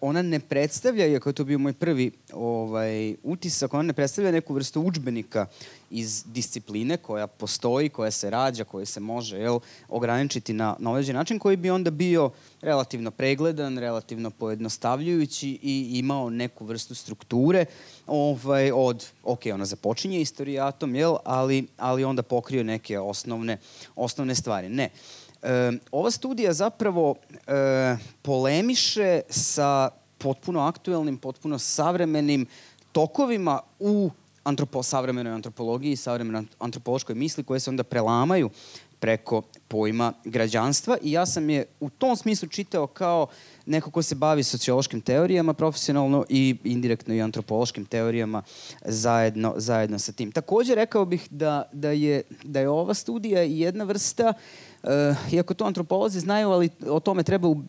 ona ne predstavlja, iako je to bio moj prvi ovaj, utisak, ona ne predstavlja neku vrstu učbenika iz discipline koja postoji, koja se rađa, koja se može jel, ograničiti na, na određen način, koji bi onda bio relativno pregledan, relativno pojednostavljujući i imao neku vrstu strukture ovaj, od, ok, ona započinje istorijatom, jel, ali, ali onda pokrio neke osnovne, osnovne stvari. Ne. E, ova studija zapravo e, polemiše sa potpuno aktuelnim, potpuno savremenim tokovima u antropo, savremenoj antropologiji, savremenoj antropološkoj misli koje se onda prelamaju preko pojma građanstva i ja sam je u tom smislu čitao kao neko ko se bavi sociološkim teorijama profesionalno i indirektno i antropološkim teorijama zajedno, zajedno sa tim. Takođe rekao bih da, da, je, da je ova studija jedna vrsta uh, Uh, iako to antropolozi znaju, ali o tome treba u,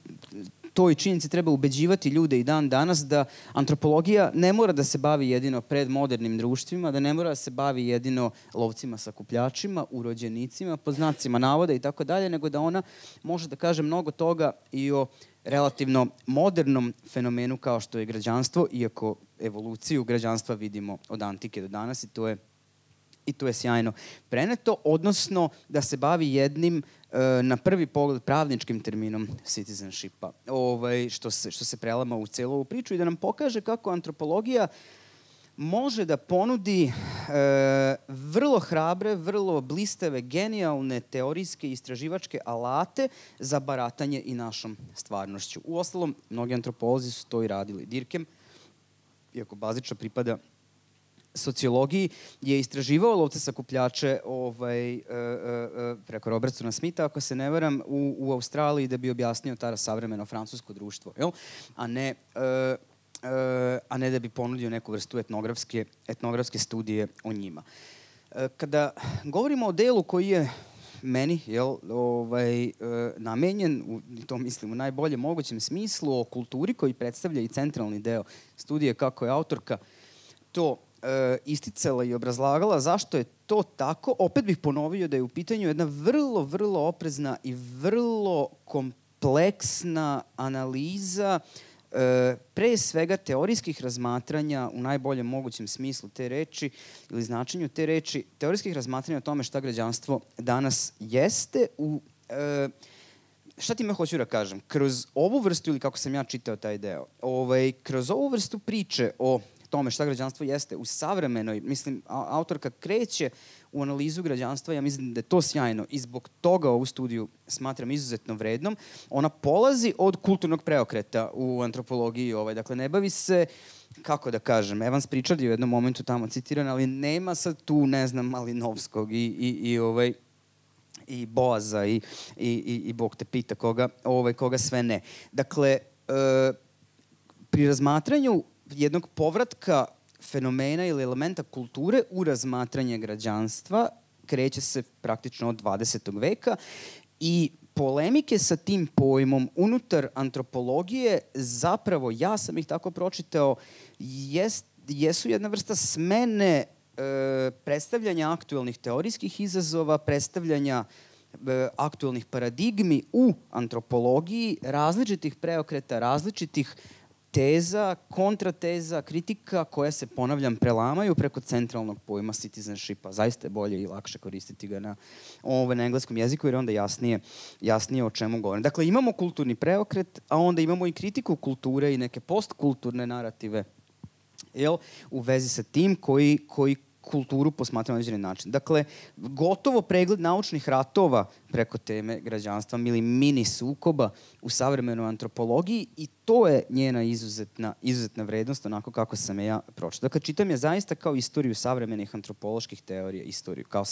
toj činjenici treba ubeđivati ljude i dan danas da antropologija ne mora da se bavi jedino pred modernim društvima, da ne mora da se bavi jedino lovcima sakupljačima, urođenicima, poznacima navoda i tako dalje, nego da ona može da kaže mnogo toga i o relativno modernom fenomenu kao što je građanstvo, iako evoluciju građanstva vidimo od antike do danas i to je i to je sjajno preneto, odnosno da se bavi jednim e, na prvi pogled pravničkim terminom citizenshipa, ovaj, što, se, što se prelama u celu ovu priču i da nam pokaže kako antropologija može da ponudi e, vrlo hrabre, vrlo blistave, genijalne teorijske i istraživačke alate za baratanje i našom stvarnošću. U ostalom, mnogi antropolozi su to i radili. Dirkem, iako bazična pripada sociologiji je istraživao lovce sakupljače ovaj, uh, uh, preko Robertsona Smitha, ako se ne varam, u, u Australiji da bi objasnio tada savremeno francusko društvo, jel? a ne uh, uh, a ne da bi ponudio neku vrstu etnografske, etnografske studije o njima. Uh, kada govorimo o delu koji je meni jel, ovaj, uh, namenjen, u, to mislim u najboljem mogućem smislu, o kulturi koji predstavlja i centralni deo studije kako je autorka to e, isticala i obrazlagala zašto je to tako, opet bih ponovio da je u pitanju jedna vrlo, vrlo oprezna i vrlo kompleksna analiza e, pre svega teorijskih razmatranja u najboljem mogućem smislu te reči ili značenju te reči, teorijskih razmatranja o tome šta građanstvo danas jeste u e, šta ti me hoću da kažem? Kroz ovu vrstu, ili kako sam ja čitao taj deo, ovaj, kroz ovu vrstu priče o tome šta građanstvo jeste u savremenoj, mislim, autorka kreće u analizu građanstva, ja mislim da je to sjajno i zbog toga ovu studiju smatram izuzetno vrednom. Ona polazi od kulturnog preokreta u antropologiji, ovaj, dakle ne bavi se kako da kažem, Evans Pritchard je u jednom momentu tamo citiran, ali nema sad tu, ne znam, Malinovskog i, i, i ovaj, i Boaza i, i, i, i Bog te pita koga, ovaj, koga sve ne. Dakle, e, pri razmatranju jednog povratka fenomena ili elementa kulture u razmatranje građanstva kreće se praktično od 20. veka i polemike sa tim pojmom unutar antropologije zapravo, ja sam ih tako pročitao, jest, jesu jedna vrsta smene e, predstavljanja aktuelnih teorijskih izazova, predstavljanja e, aktuelnih paradigmi u antropologiji, različitih preokreta, različitih teza, kontrateza, kritika koja se, ponavljam, prelamaju preko centralnog pojma citizenshipa. Zaista je bolje i lakše koristiti ga na, ovaj, na engleskom jeziku jer onda jasnije, jasnije o čemu govorim. Dakle, imamo kulturni preokret, a onda imamo i kritiku kulture i neke postkulturne narative jel, u vezi sa tim koji, koji kulturu posmatramo na određeni način. Dakle, gotovo pregled naučnih ratova preko teme građanstva ili mini sukoba u savremenoj antropologiji i to je njena izuzetna, izuzetna vrednost onako kako sam je ja pročitao. Dakle, čitam je zaista kao istoriju savremenih antropoloških teorija, istoriju, kao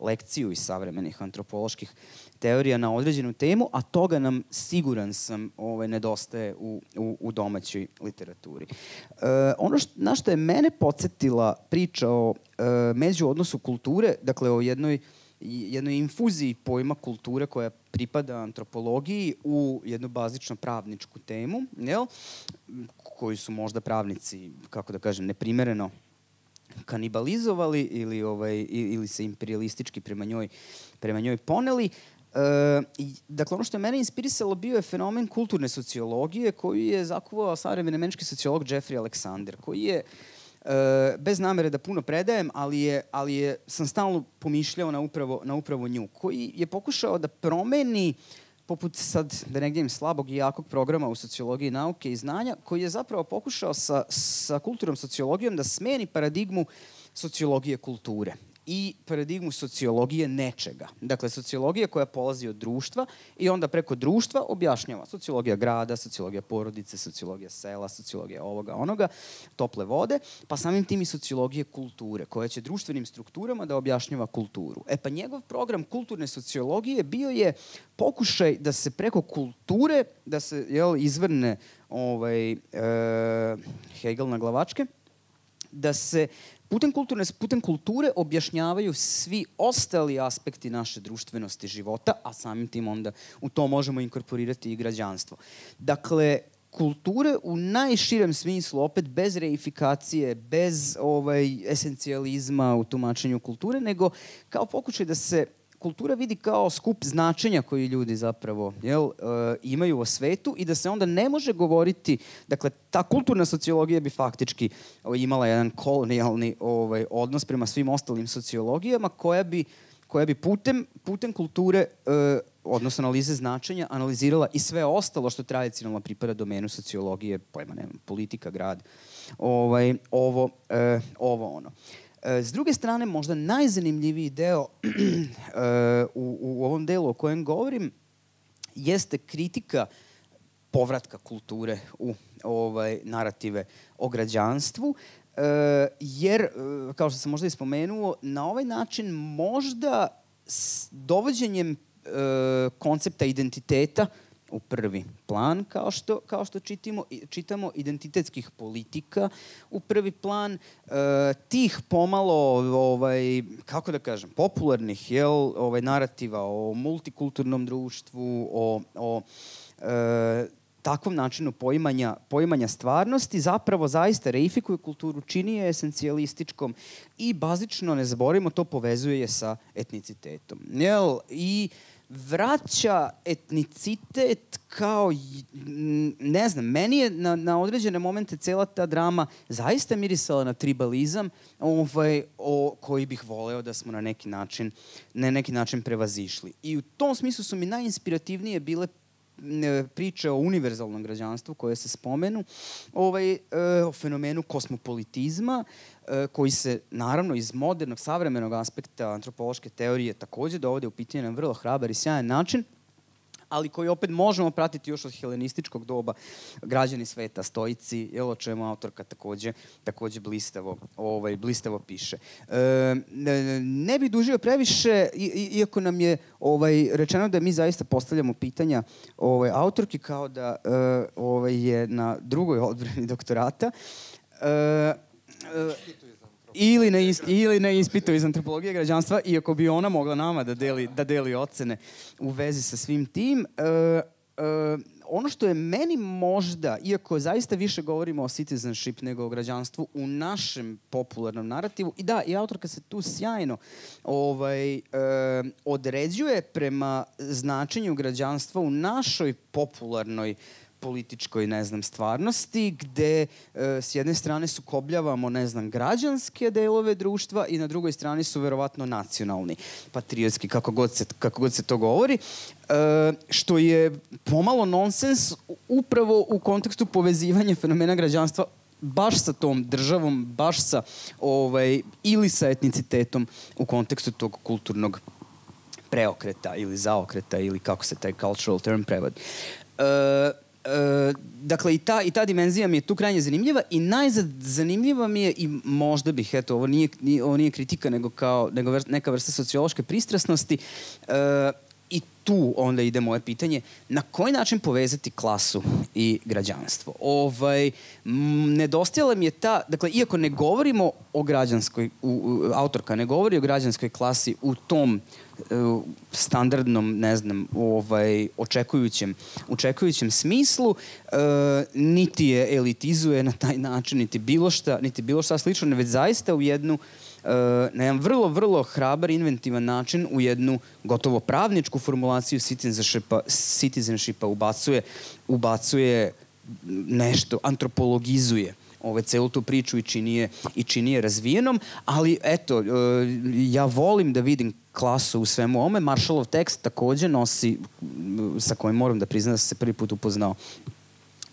lekciju iz savremenih antropoloških teorija na određenu temu, a toga nam, siguran sam, ovaj, nedostaje u, u, u domaćoj literaturi. E, ono što, na što je mene podsjetila priča o e, među odnosu kulture, dakle o jednoj jednoj infuziji pojma kulture koja pripada antropologiji u jednu bazično pravničku temu, jel? koju su možda pravnici, kako da kažem, neprimereno kanibalizovali ili ovaj ili se imperialistički prema njoj prema njoj poneli. E, dakle, ono što je mene inspirisalo bio je fenomen kulturne sociologije koju je zakuvao savremeni američki sociolog Jeffrey Alexander, koji je e, bez namere da puno predajem, ali je, ali je sam stalno pomišljao na upravo, na upravo nju, koji je pokušao da promeni poput sad, da negdje im slabog i jakog programa u sociologiji nauke i znanja, koji je zapravo pokušao sa, sa kulturnom sociologijom da smeni paradigmu sociologije kulture i paradigmu sociologije nečega. Dakle, sociologija koja polazi od društva i onda preko društva objašnjava sociologija grada, sociologija porodice, sociologija sela, sociologija ovoga, onoga, tople vode, pa samim tim i sociologije kulture, koja će društvenim strukturama da objašnjava kulturu. E pa njegov program kulturne sociologije bio je pokušaj da se preko kulture, da se jel, izvrne ovaj, e, Hegel na glavačke, da se putem kulturne, putem kulture objašnjavaju svi ostali aspekti naše društvenosti života, a samim tim onda u to možemo inkorporirati i građanstvo. Dakle, kulture u najširem smislu, opet bez reifikacije, bez ovaj, esencijalizma u tumačenju kulture, nego kao pokušaj da se kultura vidi kao skup značenja koji ljudi zapravo jel, uh, imaju o svetu i da se onda ne može govoriti, dakle, ta kulturna sociologija bi faktički imala jedan kolonijalni ovaj, odnos prema svim ostalim sociologijama koja bi koja bi putem, putem kulture, uh, odnosno analize značenja, analizirala i sve ostalo što tradicionalno pripada domenu sociologije, pojma nema, politika, grad, ovaj, ovo, uh, ovo ono. Uh, E, s druge strane, možda najzanimljiviji deo e, u, u ovom delu o kojem govorim jeste kritika povratka kulture u ovaj narative o građanstvu, e, jer, kao što sam možda i spomenuo, na ovaj način možda s dovođenjem koncepta identiteta u prvi plan, kao što, kao što čitimo, čitamo identitetskih politika u prvi plan, e, tih pomalo, ovaj, kako da kažem, popularnih jel, ovaj, narativa o multikulturnom društvu, o, o e, takvom načinu poimanja, poimanja stvarnosti zapravo zaista reifikuje kulturu, čini je esencijalističkom i bazično, ne zaborimo, to povezuje je sa etnicitetom. Jel? I vraća etnicitet kao, ne znam, meni je na, na određene momente cela ta drama zaista mirisala na tribalizam ovaj, o, koji bih voleo da smo na neki način, na neki način prevazišli. I u tom smislu su mi najinspirativnije bile priče o univerzalnom građanstvu koje se spomenu, ovaj, e, o fenomenu kosmopolitizma, e, koji se naravno iz modernog, savremenog aspekta antropološke teorije takođe dovode u pitanje na vrlo hrabar i sjajan način, ali koji opet možemo pratiti još od helenističkog doba građani sveta, stoici, jel o čemu autorka takođe, takođe blistavo, ovaj, blistavo piše. E, ne bih dužio previše, iako nam je ovaj, rečeno da mi zaista postavljamo pitanja ovaj, autorki kao da e, ovaj, je na drugoj odbrani doktorata. E, e, ili na, ist, ili na ispitu iz antropologije građanstva, iako bi ona mogla nama da deli, da deli ocene u vezi sa svim tim. E, e, ono što je meni možda, iako zaista više govorimo o citizenship nego o građanstvu, u našem popularnom narativu, i da, i autorka se tu sjajno ovaj, e, određuje prema značenju građanstva u našoj popularnoj političkoj, ne znam, stvarnosti, gde e, s jedne strane sukobljavamo, ne znam, građanske delove društva i na drugoj strani su verovatno nacionalni, patriotski, kako god se, kako god se to govori, e, što je pomalo nonsens upravo u kontekstu povezivanja fenomena građanstva baš sa tom državom, baš sa ovaj, ili sa etnicitetom u kontekstu tog kulturnog preokreta ili zaokreta ili kako se taj cultural term prevodi. E, E, dakle, i ta, i ta dimenzija mi je tu krajnje zanimljiva i najzad zanimljiva mi je i možda bih, eto, ovo nije, nije, ovo nije kritika, nego kao nego ver, neka vrsta sociološke pristrasnosti. E, I tu onda ide moje pitanje, na koji način povezati klasu i građanstvo? Ovaj, nedostajala mi je ta, dakle, iako ne govorimo o građanskoj, u, u, autorka ne govori o građanskoj klasi u tom standardnom, ne znam, ovaj, očekujućem, očekujućem smislu, e, niti je elitizuje na taj način, niti bilo šta, niti bilo šta slično, već zaista u jednu e, na jedan vrlo, vrlo hrabar, inventivan način u jednu gotovo pravničku formulaciju citizenshipa, citizenshipa ubacuje, ubacuje nešto, antropologizuje ove celu tu priču i čini je, i čini je razvijenom, ali eto, e, ja volim da vidim klasu u svemu ome. Marshallov tekst takođe nosi, sa kojim moram da priznam da se prvi put upoznao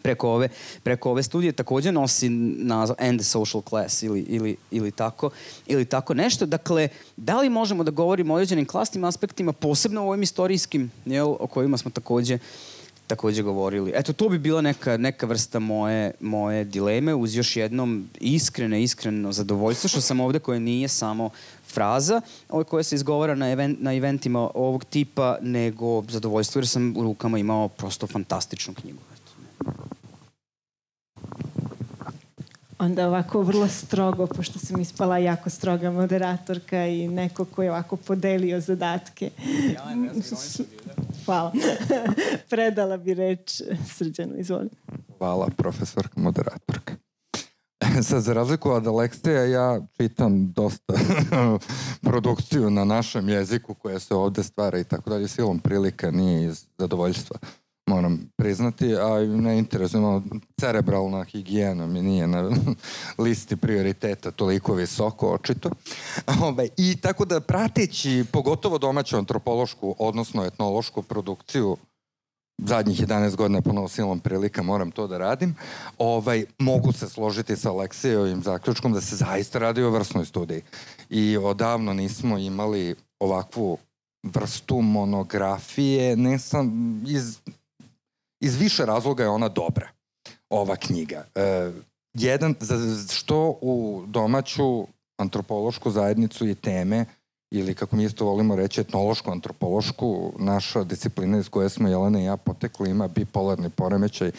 preko ove, preko ove studije takođe nosi naziv and the social class ili, ili, ili, tako, ili tako nešto. Dakle, da li možemo da govorimo o određenim klasnim aspektima, posebno o ovim istorijskim, jel, o kojima smo takođe uh, takođe govorili. Eto, to bi bila neka, neka vrsta moje, moje dileme uz još jednom iskrene, iskreno zadovoljstvo što sam ovde koje nije samo fraza ovaj, koja se izgovara na, event, na eventima ovog tipa, nego zadovoljstvo jer sam u rukama imao prosto fantastičnu knjigu. Eto. Onda ovako vrlo strogo, pošto sam ispala jako stroga moderatorka i neko ko je ovako podelio zadatke. Hvala. Predala bi reč Srđanu, izvoli. Hvala, profesorka, moderatorka. Sad, za razliku od Alekseja, ja čitam dosta produkciju na našem jeziku koja se ovde stvara i tako dalje, silom prilika, nije iz zadovoljstva moram priznati, a ne interesujemo cerebralna higijena mi nije na listi prioriteta toliko visoko, očito. Ove, I tako da prateći pogotovo domaću antropološku, odnosno etnološku produkciju zadnjih 11 godina ponovo silom prilika moram to da radim, ovaj, mogu se složiti sa Aleksijovim zaključkom da se zaista radi o vrsnoj studiji. I odavno nismo imali ovakvu vrstu monografije, ne sam iz iz više razloga je ona dobra, ova knjiga. E, jedan, što u domaću antropološku zajednicu i teme, ili kako mi isto volimo reći, etnološku, antropološku, naša disciplina iz koje smo Jelena i ja potekli ima bipolarni poremećaj.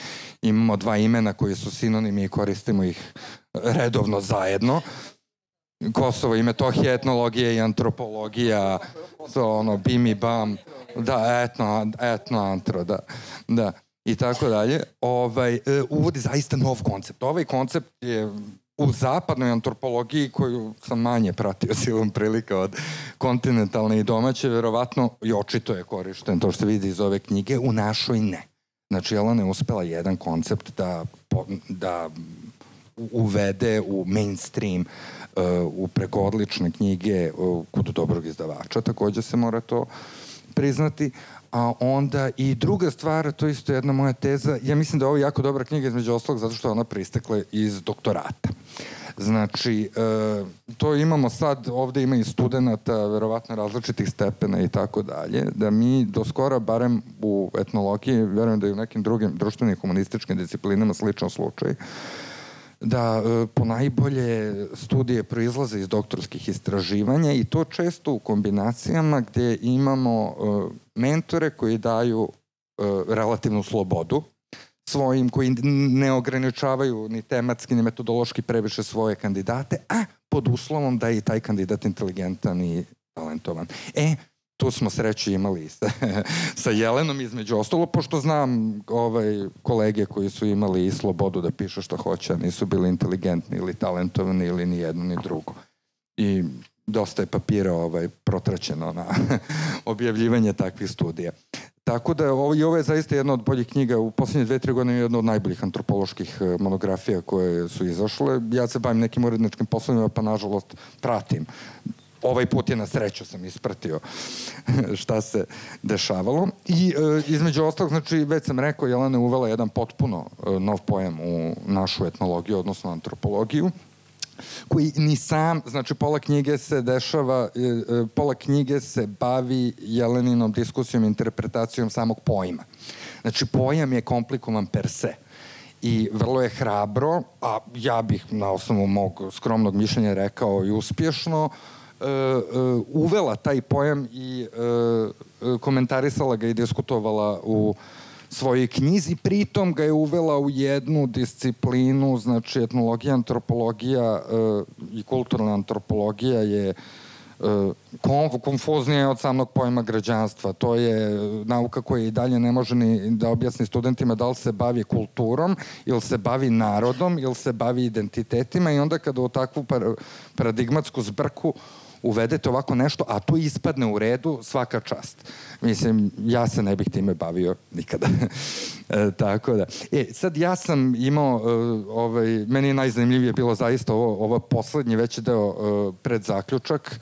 Imamo dva imena koji su sinonimi i koristimo ih redovno zajedno. Kosovo i Metohija, etnologija i antropologija, so ono, bim i bam, da, etno, etno antro, da, da i tako dalje, ovaj, e, uvodi zaista nov koncept. Ovaj koncept je u zapadnoj antropologiji koju sam manje pratio silom prilika od kontinentalne i domaće, verovatno i očito je korišten, to što se vidi iz ove knjige, u našoj ne. Znači, Jelena je uspela jedan koncept da, da uvede u mainstream uh, u preko odlične knjige uh, kod dobrog izdavača, takođe se mora to priznati, A onda i druga stvar, to je isto jedna moja teza, ja mislim da je ovo jako dobra knjiga između ostalog zato što je ona pristekla iz doktorata. Znači, e, to imamo sad, ovde ima i studenta, verovatno različitih stepena i tako dalje, da mi do skora, barem u etnologiji, verujem da i u nekim drugim društvenim humanističkim disciplinama sličan slučaj, da e, po najbolje studije proizlaze iz doktorskih istraživanja i to često u kombinacijama gde imamo e, mentore koji daju e, relativnu slobodu svojim, koji ne ograničavaju ni tematski, ni metodološki previše svoje kandidate, a pod uslovom da je i taj kandidat inteligentan i talentovan. E, tu smo sreće imali sa, sa Jelenom između ostalo, pošto znam ovaj, kolege koji su imali i slobodu da pišu što hoće, nisu bili inteligentni ili talentovani ili ni jedno ni drugo. I dosta je papira ovaj, protraćeno na objavljivanje takvih studija. Tako da ovo, i ovo je zaista jedna od boljih knjiga. U poslednje dve, tri godine je jedna od najboljih antropoloških e, monografija koje su izašle. Ja se bavim nekim uredničkim poslovima, pa nažalost pratim. Ovaj put je na sreću sam ispratio šta se dešavalo. I e, između ostalog, znači, već sam rekao, Jelena je uvela jedan potpuno e, nov pojam u našu etnologiju, odnosno antropologiju koji ni sam, znači pola knjige se dešava, e, e, pola knjige se bavi Jeleninom diskusijom, interpretacijom samog pojma. Znači pojam je komplikovan per se i vrlo je hrabro, a ja bih na osnovu mog skromnog mišljenja rekao i uspješno, uh, uvela taj pojam i uh, komentarisala ga i diskutovala u uh, svojoj knjizi, pritom ga je uvela u jednu disciplinu, znači etnologija, antropologija e, i kulturna antropologija je e, konfuznije od samog pojma građanstva. To je nauka koja i dalje ne može ni da objasni studentima da li se bavi kulturom, ili se bavi narodom, ili se bavi identitetima i onda kada u takvu paradigmatsku zbrku uvedete ovako nešto, a to ispadne u redu, svaka čast. Mislim, ja se ne bih time bavio nikada. e, tako da. E, sad ja sam imao, uh, ovaj, meni je najzanimljivije bilo zaista ovo, ovo poslednji veći deo uh, pred zaključak,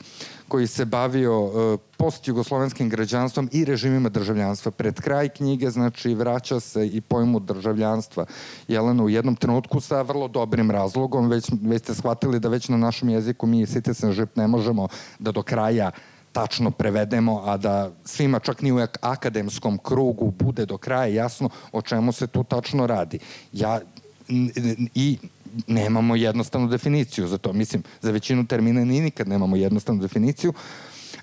koji se bavio uh, post-jugoslovenskim građanstvom i režimima državljanstva. Pred kraj knjige, znači, vraća se i pojmu državljanstva. Jelena u jednom trenutku sa vrlo dobrim razlogom, već, već ste shvatili da već na našem jeziku mi citizen žip ne možemo da do kraja tačno prevedemo, a da svima čak ni u akademskom krugu bude do kraja jasno o čemu se tu tačno radi. Ja i nemamo jednostavnu definiciju za to. Mislim, za većinu termina ni nikad nemamo jednostavnu definiciju,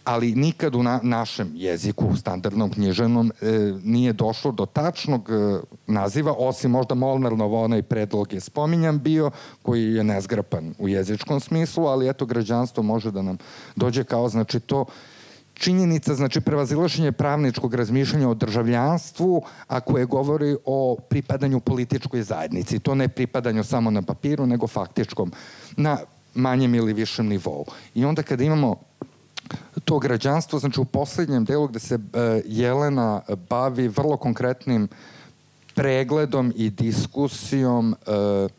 ali nikad u na, našem jeziku, standardnom knjiženom, e, nije došlo do tačnog e, naziva, osim možda Molnar onaj predlog je spominjan bio, koji je nezgrapan u jezičkom smislu, ali eto, građanstvo može da nam dođe kao, znači, to činjenica, znači prevazilašenje pravničkog razmišljanja o državljanstvu, a koje govori o pripadanju političkoj zajednici. To ne pripadanju samo na papiru, nego faktičkom, na manjem ili višem nivou. I onda kada imamo to građanstvo, znači u poslednjem delu gde se uh, Jelena bavi vrlo konkretnim pregledom i diskusijom uh,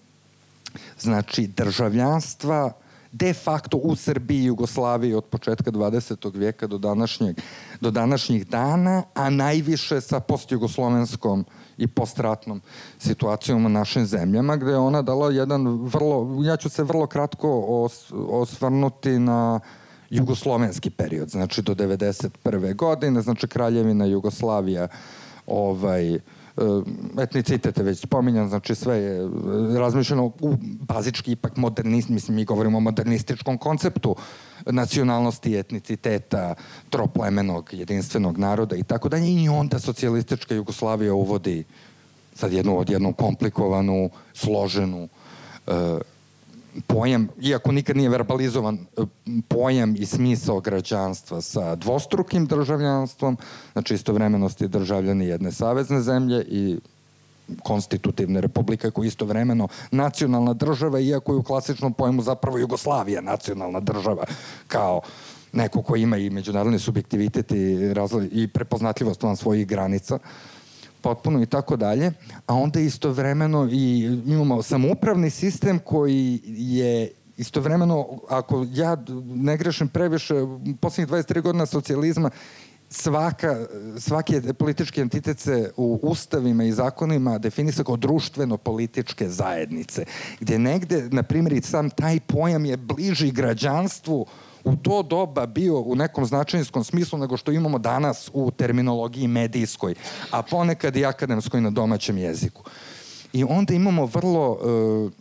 znači državljanstva de facto u Srbiji i Jugoslaviji od početka 20. vijeka do, današnjeg, do današnjih dana, a najviše sa postjugoslovenskom i postratnom situacijom u našim zemljama, gde je ona dala jedan vrlo, ja ću se vrlo kratko os, osvrnuti na jugoslovenski period, znači do 91. godine, znači Kraljevina Jugoslavija, ovaj, Eh, etnicitet je već spominjan, znači sve je eh, razmišljeno u bazički ipak modernist, mislim mi govorimo o modernističkom konceptu nacionalnosti, etniciteta, troplemenog, jedinstvenog naroda i tako dalje. I onda socijalistička Jugoslavija uvodi sad jednu odjednu komplikovanu, složenu uh, pojam, iako nikad nije verbalizovan, e, pojam i smisao građanstva sa dvostrukim državljanstvom, znači istovremenosti državljani jedne savezne zemlje i konstitutivne republike koja je istovremeno nacionalna država, iako je u klasičnom pojmu zapravo Jugoslavija nacionalna država, kao neko ko ima i međunarodni subjektivitet i, i prepoznatljivost van svojih granica. Uh, potpuno i tako dalje, a onda istovremeno i imamo samoupravni sistem koji je istovremeno, ako ja ne grešim previše, poslednjih 23 godina socijalizma svaka, svaki politički entitet se u ustavima i zakonima definisa kao društveno-političke zajednice, gde negde, na primjer, sam taj pojam je bliži građanstvu u to doba bio u nekom značajinskom smislu nego što imamo danas u terminologiji medijskoj, a ponekad i akademskoj na domaćem jeziku. I onda imamo vrlo uh,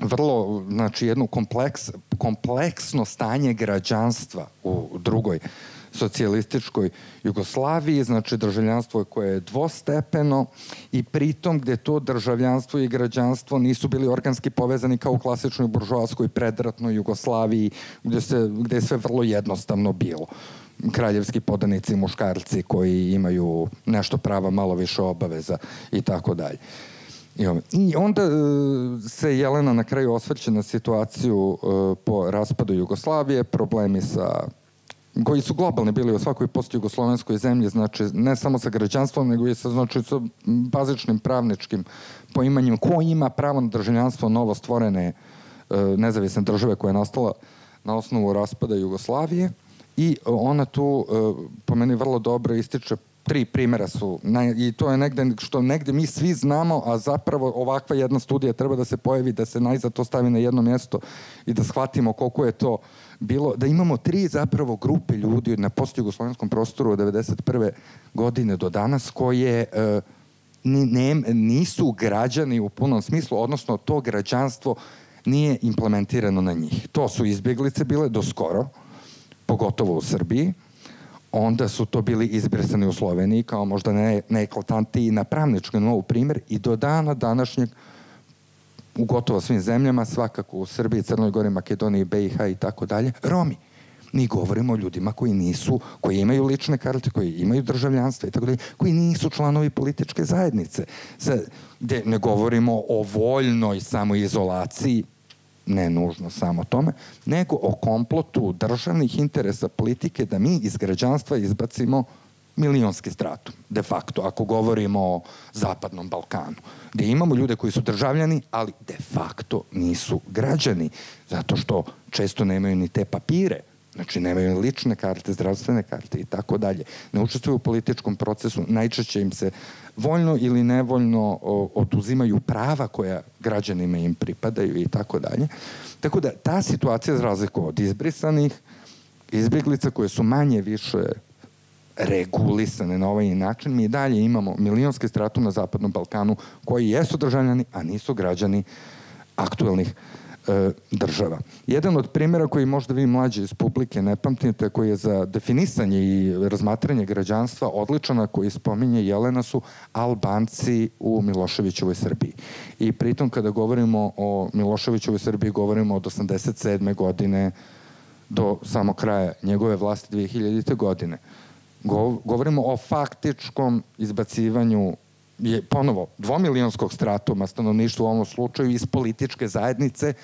vrlo, znači, jedno kompleks, kompleksno stanje građanstva u drugoj socijalističkoj Jugoslaviji, znači državljanstvo koje je dvostepeno i pritom gde to državljanstvo i građanstvo nisu bili organski povezani kao u klasičnoj buržoaskoj predratnoj Jugoslaviji gde, se, gde je sve vrlo jednostavno bilo kraljevski podanici muškarci koji imaju nešto prava, malo više obaveza i tako dalje. I onda e, se Jelena na kraju osvrće na situaciju e, po raspadu Jugoslavije, problemi sa koji su globalni bili u svakoj post-jugoslovenskoj zemlji, znači ne samo sa građanstvom, nego i sa, znači, sa bazičnim pravničkim poimanjem ko ima pravo na državljanstvo novo stvorene e, nezavisne države koja je nastala na osnovu raspada Jugoslavije. I ona tu e, po meni vrlo dobro ističe tri primera su. I to je negde što negde mi svi znamo, a zapravo ovakva jedna studija treba da se pojavi, da se najzad to stavi na jedno mjesto i da shvatimo koliko je to bilo, da imamo tri zapravo grupe ljudi na post-jugoslovenskom prostoru od 91. godine do danas koje e, ne, nisu građani u punom smislu, odnosno to građanstvo nije implementirano na njih. To su izbjeglice bile do skoro, pogotovo u Srbiji, onda su to bili izbrisani u Sloveniji kao možda ne, neeklatantiji na pravnički novu primjer i do dana današnjeg u gotovo svim zemljama, svakako u Srbiji, Crnoj Gori, Makedoniji, BiH i tako dalje, Romi. Mi govorimo o ljudima koji nisu, koji imaju lične karte, koji imaju državljanstvo i tako dalje, koji nisu članovi političke zajednice. Sa, gde ne govorimo o voljnoj samoizolaciji, ne nužno samo tome, nego o komplotu državnih interesa politike da mi iz građanstva izbacimo milionski stratum, de facto, ako govorimo o Zapadnom Balkanu, gde imamo ljude koji su državljani, ali de facto nisu građani, zato što često nemaju ni te papire, znači nemaju lične karte, zdravstvene karte i tako dalje. Ne učestvuju u političkom procesu, najčešće im se voljno ili nevoljno oduzimaju prava koja građanima im pripadaju i tako dalje. Tako da ta situacija za razliku od izbrisanih, izbjeglica koje su manje više regulisane na ovaj način, mi dalje imamo milionske stratu na Zapadnom Balkanu koji jesu državljani, a nisu građani aktuelnih e, država. Jedan od primjera koji možda vi mlađi iz publike ne pamtite, koji je za definisanje i razmatranje građanstva odličan, a koji spominje Jelena su Albanci u Miloševićevoj Srbiji. I pritom kada govorimo o Miloševićevoj Srbiji, govorimo od 87. godine do samo kraja njegove vlasti 2000. godine. Govorimo o faktičkom izbacivanju je ponovo dvomilionskog stratuma stanovništva u ovom slučaju iz političke zajednice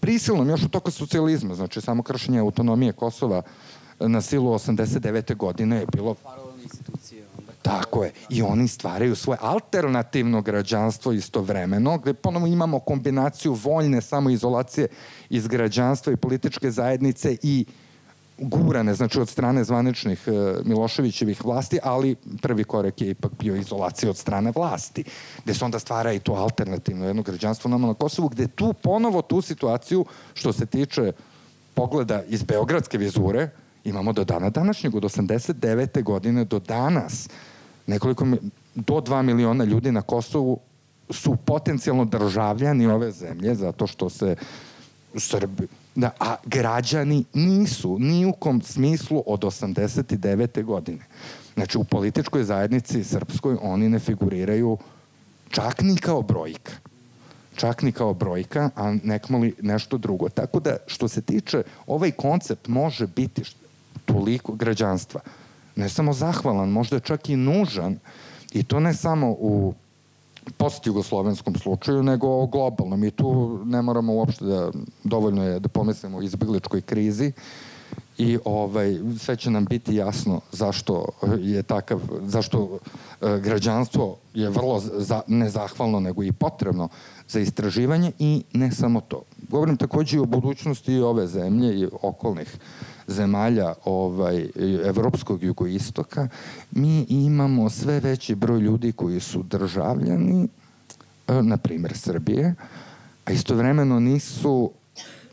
prisilnom još u toku socijalizma, znači samo kršenje autonomije Kosova na silu 89. godine je bilo institucije. Onda. Tako je. I oni stvaraju svoje alternativno građanstvo istovremeno, gde ponovo imamo kombinaciju voljne samoizolacije iz građanstva i političke zajednice i uh, gurane, znači od strane zvaničnih e, Miloševićevih vlasti, ali prvi korek je ipak bio izolacija od strane vlasti, gde se onda stvara i to alternativno jedno građanstvo nama na Kosovu, gde tu ponovo tu situaciju, što se tiče pogleda iz Beogradske vizure, imamo do dana današnjeg, od 89. godine do danas, nekoliko, do 2 miliona ljudi na Kosovu su potencijalno državljani ove zemlje, zato što se Srbi, da, a građani nisu ni u kom smislu od 89. godine. Znači, u političkoj zajednici srpskoj oni ne figuriraju čak ni kao brojka. Čak ni kao brojka, a nekmali nešto drugo. Tako da, što se tiče, ovaj koncept može biti toliko građanstva. Ne samo zahvalan, možda čak i nužan, i to ne samo u post-jugoslovenskom slučaju, nego o globalnom. I tu ne moramo uopšte da, dovoljno je da pomislimo o izbjegličkoj krizi i ovaj, sve će nam biti jasno zašto je takav, zašto e, građanstvo je vrlo za, nezahvalno, nego i potrebno za istraživanje i ne samo to. Govorim takođe i o budućnosti ove zemlje i okolnih zemalja ovaj, evropskog jugoistoka, mi imamo sve veći broj ljudi koji su državljani, e, na primer Srbije, a istovremeno nisu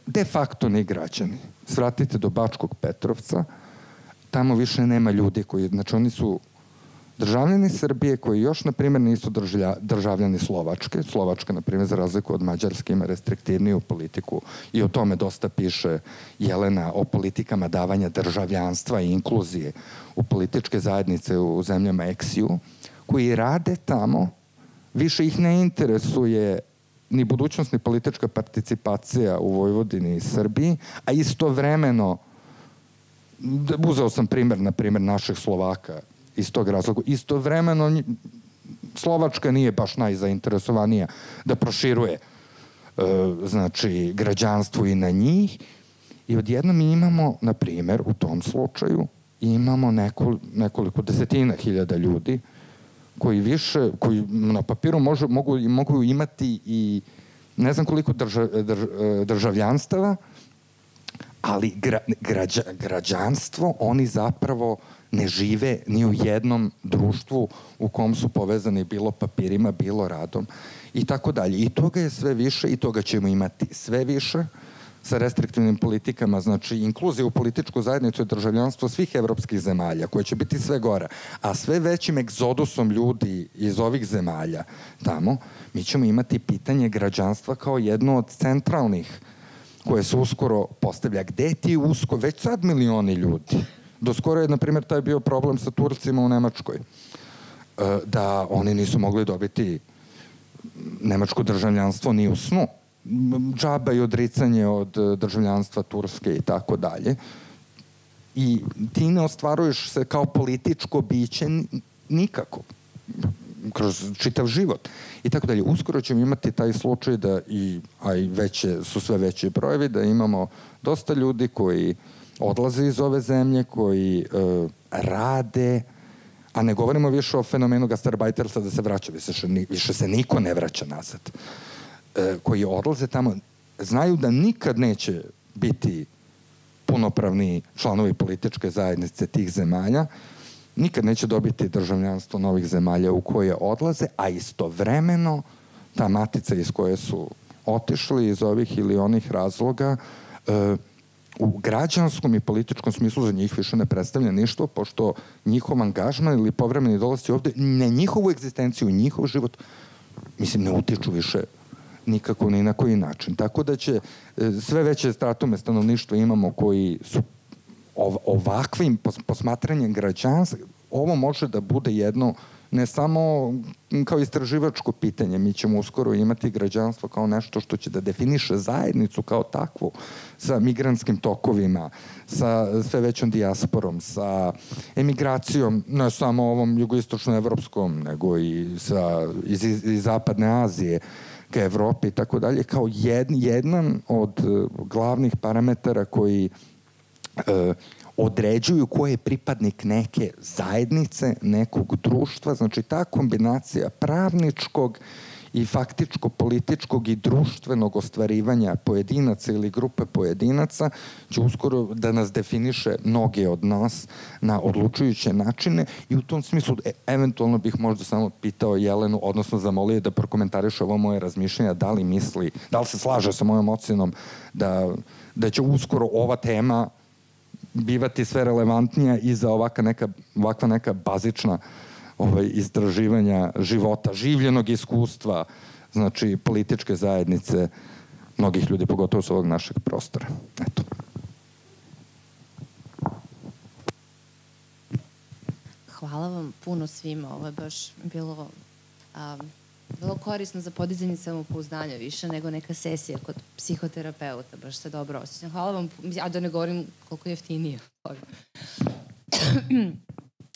de facto ni građani. Svratite do Bačkog Petrovca, tamo više nema ljudi koji, znači oni su državljani Srbije koji još, na primjer, nisu državlja, državljani Slovačke. Slovačka, na primjer, za razliku od Mađarske, ima restriktivniju politiku i o tome dosta piše Jelena o politikama davanja državljanstva i inkluzije u političke zajednice u zemljama Eksiju, koji rade tamo, više ih ne interesuje ni budućnost ni politička participacija u Vojvodini i Srbiji, a istovremeno uzeo sam primer, na primer, naših Slovaka iz tog razloga. Istovremeno Slovačka nije baš najzainteresovanija da proširuje e, znači građanstvo i na njih i odjedno mi imamo, na primer, u tom slučaju imamo neko, nekoliko desetina hiljada ljudi koji više, koji na papiru može, mogu, mogu imati i ne znam koliko drža, drž, državljanstava, ali gra, građa, građanstvo oni zapravo uh, ne žive ni u jednom društvu u kom su povezani bilo papirima, bilo radom i tako dalje. I toga je sve više i toga ćemo imati sve više sa restriktivnim politikama, znači inkluzija u političku zajednicu i državljanstvo svih evropskih zemalja, koje će biti sve gora, a sve većim egzodusom ljudi iz ovih zemalja tamo, mi ćemo imati pitanje građanstva kao jedno od centralnih koje se uskoro postavlja. Gde ti usko, već sad milioni ljudi, Do skoro je, na primjer, taj bio problem sa Turcima u Nemačkoj. E, da oni nisu mogli dobiti nemačko državljanstvo ni u snu. Džaba i odricanje od državljanstva Turske i tako dalje. I ti ne ostvaruješ se kao političko biće nikako kroz čitav život i tako dalje. Uskoro ćemo imati taj slučaj da i, a i veće, su sve veće brojevi, da imamo dosta ljudi koji uh, odlaze iz ove zemlje, koji uh, rade, a ne govorimo više o fenomenu gastarbajterstva da se vraća, više, više se niko ne vraća nazad, uh, koji odlaze tamo, znaju da nikad neće biti punopravni članovi političke zajednice tih zemalja, nikad neće dobiti državljanstvo novih zemalja u koje odlaze, a istovremeno ta matica iz koje su otišli iz ovih ili onih razloga uh, u građanskom i političkom smislu za njih više ne predstavlja ništa, pošto njihov angažman ili povremeni dolasti ovde na njihovu egzistenciju, njihov život, mislim, ne utiču više nikako ni na koji način. Tako da će e, sve veće stratume stanovništva imamo koji su ovakvim posmatranjem građanstva, ovo može da bude jedno uh, ne samo kao istraživačko pitanje, mi ćemo uskoro imati građanstvo kao nešto što će da definiše zajednicu kao takvu sa migranskim tokovima, sa sve većom dijasporom, sa emigracijom, ne samo ovom jugoistočno-evropskom, nego i sa, iz, iz Zapadne Azije ka Evropi i tako dalje, kao jed, jedan od glavnih parametara koji e, određuju ko je pripadnik neke zajednice, nekog društva, znači ta kombinacija pravničkog i faktičko-političkog i društvenog ostvarivanja pojedinaca ili grupe pojedinaca će uskoro da nas definiše mnoge od nas na odlučujuće načine i u tom smislu e, eventualno bih možda samo pitao Jelenu, odnosno zamolio da prokomentariše ovo moje razmišljenja, da li misli, da li se slaže sa mojom ocenom da, da će uskoro ova tema bivati sve relevantnija i za ovaka neka, ovakva neka bazična ovaj, istraživanja života, življenog iskustva, znači političke zajednice mnogih ljudi, pogotovo s ovog našeg prostora. Eto. Hvala vam puno svima. Ovo je baš bilo um, vrlo korisno za podizanje samopouzdanja više nego neka sesija kod psihoterapeuta. Baš se dobro osjećam. Hvala vam, a da ne govorim koliko je jeftinije.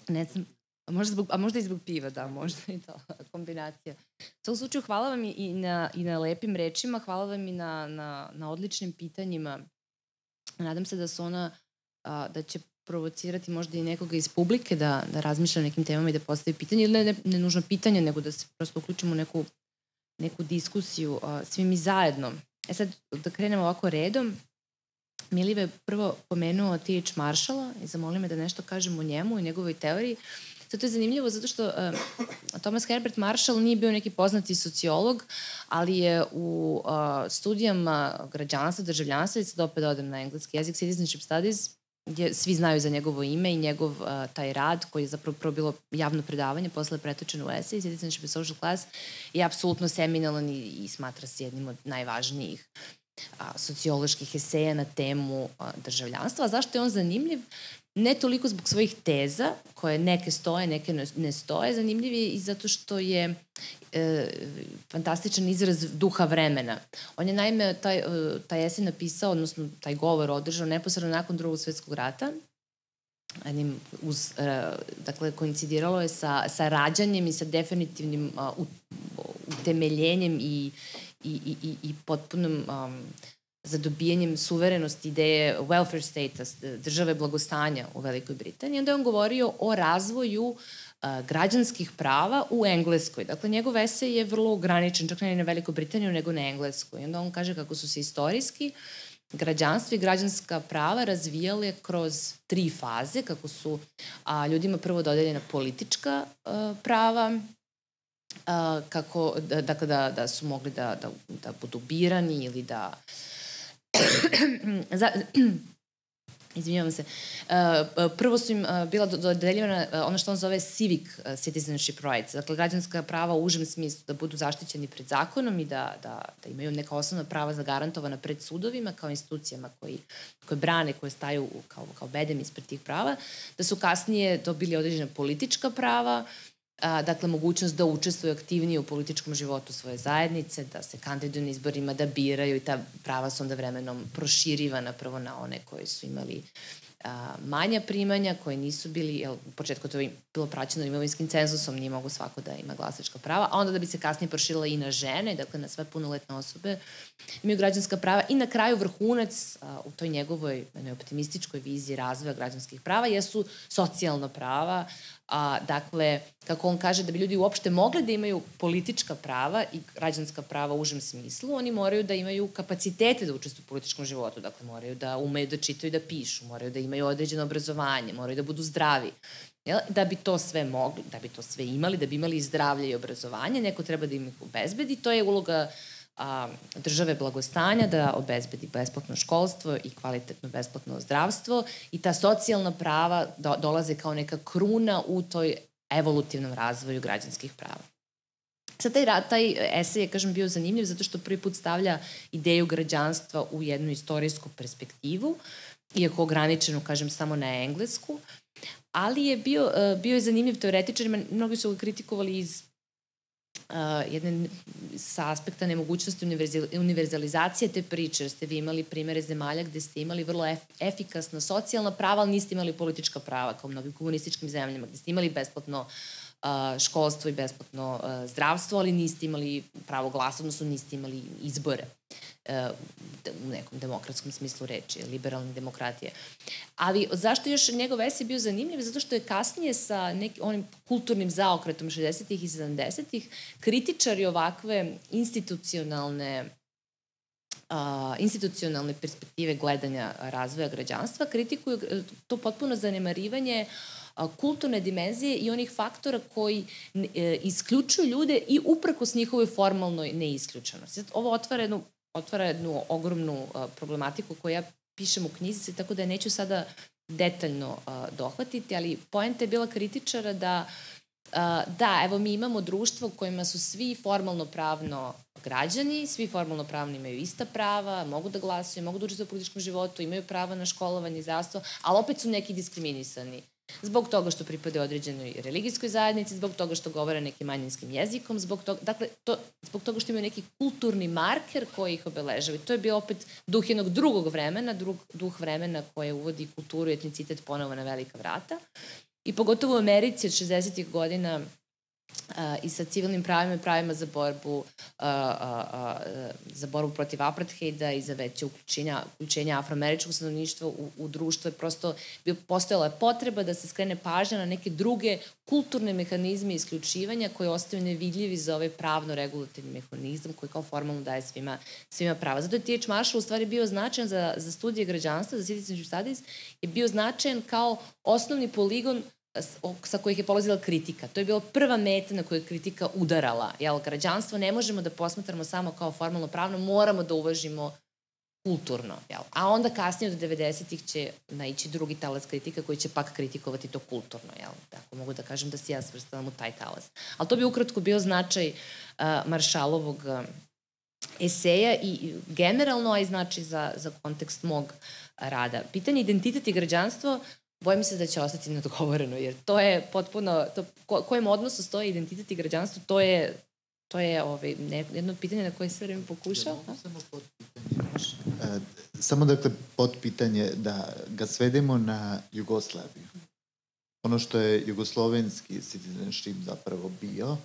ne znam, a možda, zbog, a možda i zbog piva, da, možda i to, kombinacija. U svakom slučaju, hvala vam i na, i na lepim rečima, hvala vam i na, na, na odličnim pitanjima. Nadam se da su ona, a, da će provocirati možda i nekoga iz publike da, da razmišlja o nekim temama i da postavi pitanje, ili ne, ne, ne nužno pitanje, nego da se prosto uključimo u neku, neku diskusiju uh, svi mi zajedno. E sad, da krenemo ovako redom, Milive je prvo pomenuo T.H. Marshalla i zamolio me da nešto kažem o njemu i njegovoj teoriji. Zato je zanimljivo zato što uh, Thomas Herbert Marshall nije bio neki poznati sociolog, ali je u uh, studijama građanstva, državljanstva, i sad opet odem na engleski jezik, Citizenship Studies, je, svi znaju za njegovo ime i njegov uh, taj rad koji je zapravo prvo bilo javno predavanje, posle je pretočeno u esej, Citizenship and Social Class, je apsolutno seminalan i, i smatra se jednim od najvažnijih socioloških eseja na temu državljanstva. A zašto je on zanimljiv? Ne toliko zbog svojih teza, koje neke stoje, neke ne stoje, zanimljiv je i zato što je e, fantastičan izraz duha vremena. On je naime taj, e, taj esej napisao, odnosno taj govor održao neposredno nakon drugog svetskog rata, jednim uz, e, dakle, koincidiralo je sa, sa rađanjem i sa definitivnim uh, utemeljenjem i, i, i, i potpunom um, zadobijanjem suverenosti ideje welfare state, države blagostanja u Velikoj Britaniji. Onda je on govorio o razvoju uh, građanskih prava u Engleskoj. Dakle, njegov esej je vrlo ograničen, čak ne na Velikoj Britaniju, nego na Engleskoj. I onda on kaže kako su se istorijski građanstvo i građanska prava razvijale kroz tri faze, kako su a, ljudima prvo dodeljena politička a, prava, a, kako, da, dakle, da, da su mogli da, da, da budu birani ili da za, izvinjavam se, uh, prvo su im uh, bila dodeljivana ono što on zove civic citizenship rights, dakle građanska prava u užem smislu da budu zaštićeni pred zakonom i da, da, da imaju neka osnovna prava zagarantovana pred sudovima kao institucijama koji, koje brane, koje staju kao, kao bedem ispred tih prava, da su kasnije dobili određena politička prava, a, dakle, mogućnost da učestvuju aktivnije u političkom životu svoje zajednice, da se kandiduju na izborima, da biraju i ta prava su onda vremenom proširivana prvo na one koji su imali a, manja primanja, koji nisu bili, jel, u početku to je bilo praćeno imovinskim cenzusom, nije mogu svako da ima glasačka prava, a onda da bi se kasnije proširila i na žene, dakle na sve punoletne osobe, imaju građanska prava. I na kraju vrhunac a, u toj njegovoj optimističkoj viziji razvoja građanskih prava jesu socijalna prava, A, dakle, kako on kaže, da bi ljudi uopšte mogli da imaju politička prava i građanska prava u užem smislu, oni moraju da imaju kapacitete da učestvuju u političkom životu. Dakle, moraju da umeju da čitaju i da pišu, moraju da imaju određeno obrazovanje, moraju da budu zdravi. Jel? Da bi to sve mogli, da bi to sve imali, da bi imali zdravlje i obrazovanje, neko treba da im ih obezbedi. To je uloga uh, a, države blagostanja da obezbedi besplatno školstvo i kvalitetno besplatno zdravstvo i ta socijalna prava do, dolaze kao neka kruna u toj evolutivnom razvoju građanskih prava. Sad taj, taj esej je, kažem, bio zanimljiv zato što prvi put stavlja ideju građanstva u jednu istorijsku perspektivu, iako ograničenu, kažem, samo na englesku, ali je bio, bio je zanimljiv teoretičarima, mnogi su ga kritikovali iz uh, jedne sa aspekta nemogućnosti univerzalizacije te priče, ste vi imali primere zemalja gde ste imali vrlo ef efikasna socijalna prava, ali niste imali politička prava, kao u mnogim komunističkim zemljama, gde ste imali besplatno uh, školstvo i besplatno uh, zdravstvo, ali niste imali pravo glasa, odnosno niste imali izbore u nekom demokratskom smislu reči, liberalne demokratije. Ali zašto još njegov esej bio zanimljiv? Zato što je kasnije sa nekim onim kulturnim zaokretom 60. i 70. kritičari ovakve institucionalne uh, institucionalne perspektive gledanja razvoja građanstva kritikuju e, to potpuno zanemarivanje kulturne dimenzije i onih faktora koji e, isključuju ljude i uprkos njihovoj formalnoj neisključenosti. Ovo otvara jednu otvara jednu ogromnu problematiku koju ja pišem u knjizi, tako da neću sada detaljno dohvatiti, ali poenta je bila kritičara da da, evo mi imamo društvo u kojima su svi formalno pravno građani, svi formalno pravno imaju ista prava, mogu da glasuju, mogu da učestvuju u političkom životu, imaju prava na školovanje i zdravstvo, ali opet su neki diskriminisani. Zbog toga što pripade određenoj religijskoj zajednici, zbog toga što govore nekim manjinskim jezikom, zbog toga, dakle, to, zbog toga što imaju neki kulturni marker koji ih obeležava. I to je bio opet duh jednog drugog vremena, drug, duh vremena koje uvodi kulturu i etnicitet ponovo na velika vrata. I pogotovo u Americi od 60. godina i sa civilnim pravima i pravima za borbu uh, za borbu protiv apartheida i za veće uključenja, uključenja afroameričkog stanovništva u, u društvo je prosto bio, postojala je potreba da se skrene pažnja na neke druge kulturne mehanizme isključivanja koji ostaju nevidljivi za ovaj pravno regulativni mehanizam koji kao formalno daje svima, svima prava. Zato je T.H. Marshall u stvari bio značajan za, za studije građanstva, za citizenship studies, je bio značajan kao osnovni poligon sa kojih je polazila kritika. To je bila prva meta na koju je kritika udarala. Jel, građanstvo ne možemo da posmatramo samo kao formalno pravno, moramo da uvažimo kulturno. Jel? A onda kasnije od 90-ih će naići drugi talas kritika koji će pak kritikovati to kulturno. Jel? Tako mogu da kažem da se ja svrstavam u taj talas. Ali to bi ukratko bio značaj uh, Maršalovog uh, eseja i generalno, a i znači za, za kontekst mog rada. Pitanje identitet i građanstvo bojim se da će ostati nadgovoreno, jer to je potpuno, to, ko, kojem odnosu stoje identitet i građanstvo, to je, to je ovaj, ne, jedno pitanje na koje sve vreme pokušao. Da, samo pod pitanje. E, samo dakle, pod pitanje da ga svedemo na Jugoslaviju. Ono što je jugoslovenski citizenship zapravo bio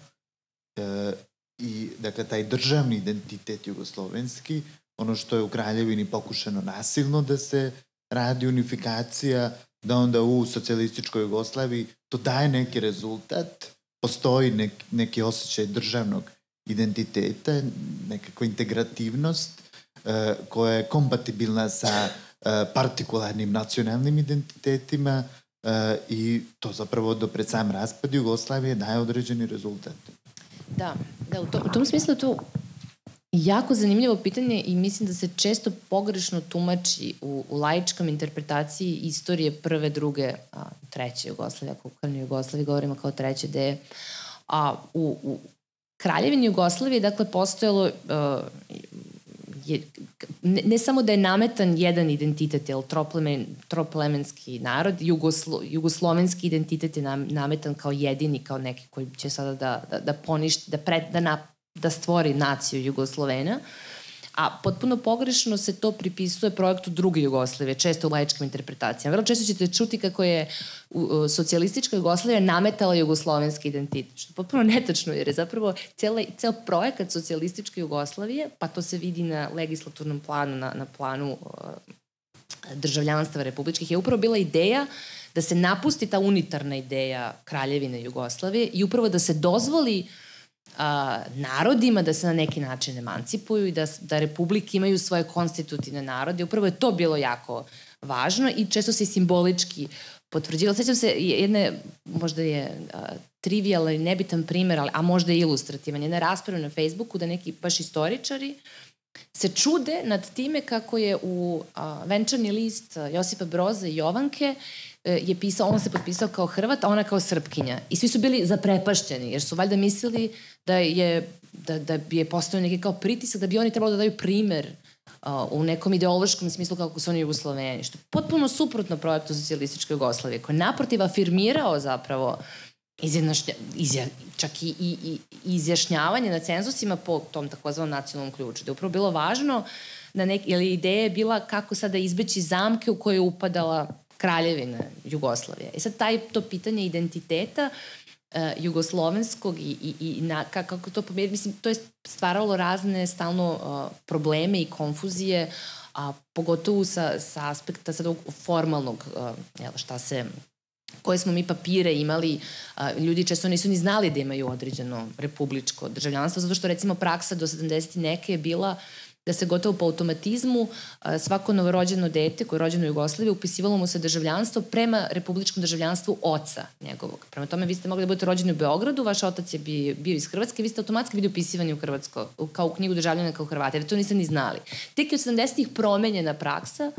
e, i dakle taj državni identitet jugoslovenski, ono što je u Kraljevini pokušano nasilno da se radi unifikacija, da onda u socijalističkoj Jugoslaviji to daje neki rezultat, postoji nek, neki osjećaj državnog identiteta, nekakva integrativnost e, koja je kompatibilna sa e, partikularnim nacionalnim identitetima e, i to zapravo do pred sam raspad Jugoslavije daje određeni rezultat. Da, da u, to, u tom smislu to Jako zanimljivo pitanje i mislim da se često pogrešno tumači u, u laičkom interpretaciji istorije prve, druge, a, treće Jugoslavije, ako u Jugoslaviji govorimo kao treće ideje. A u, u Kraljevini Jugoslavije, dakle, postojalo uh, je, ne, ne samo da je nametan jedan identitet, jel, troplemen, troplemenski narod, jugoslo, jugoslovenski identitet je nam, nametan kao jedini, kao neki koji će sada da, da, da poništi, da, pre, da na, da stvori naciju Jugoslovena, a potpuno pogrešno se to pripisuje projektu druge Jugoslavije, često u laičkim interpretacijama. Vrlo često ćete čuti kako je socijalistička Jugoslavija nametala jugoslovenski identitet, što je potpuno netačno, jer je zapravo cijela, ceo projekat socijalističke Jugoslavije, pa to se vidi na legislaturnom planu, na, na planu uh, državljanstva republičkih, je upravo bila ideja da se napusti ta unitarna ideja kraljevine Jugoslavije i upravo da se dozvoli uh, a, narodima da se na neki način emancipuju i da, da republike imaju svoje konstitutivne narode. Upravo je to bilo jako važno i često se simbolički potvrđivalo. Sećam se jedne, možda je a, trivial ili nebitan primer, ali, a možda i ilustrativan, jedna rasprava na Facebooku da neki baš istoričari se čude nad time kako je u a, venčani list Josipa Broza i Jovanke je pisao, on se potpisao kao Hrvat, a ona kao Srpkinja. I svi su bili zaprepašćeni, jer su valjda mislili da je, da, da je postao neki kao pritisak, da bi oni trebalo da daju primer uh, u nekom ideološkom smislu kako su oni Jugosloveni. Što je potpuno suprotno projektu socijalističke Jugoslavije, koji je naprotiv afirmirao zapravo izjednašnja, izja, čak i, i, i izjašnjavanje na cenzusima po tom takozvanom nacionalnom ključu. Da je upravo bilo važno da nek, ili ideja je bila kako sada izbeći zamke u koje je upadala kraljevine Jugoslavije. I sad taj, to pitanje identiteta uh, jugoslovenskog i, i, i na, kako to pomeriti, mislim, to je stvaralo razne stalno uh, probleme i konfuzije, a pogotovo sa, sa aspekta sad formalnog, uh, jel, šta se koje smo mi papire imali, ljudi često nisu ni znali da imaju određeno republičko državljanstvo, zato što recimo praksa do 70. neke je bila uh, da se gotovo po automatizmu svako novorođeno dete koje je rođeno u Jugoslaviji upisivalo mu se državljanstvo prema republičkom državljanstvu oca njegovog. Prema tome vi ste mogli da budete rođeni u Beogradu, vaš otac je bio iz Hrvatske, vi ste automatski bili upisivani u Hrvatsko, kao u knjigu državljana kao Hrvate, jer to niste ni znali. Tek je od 70-ih promenjena praksa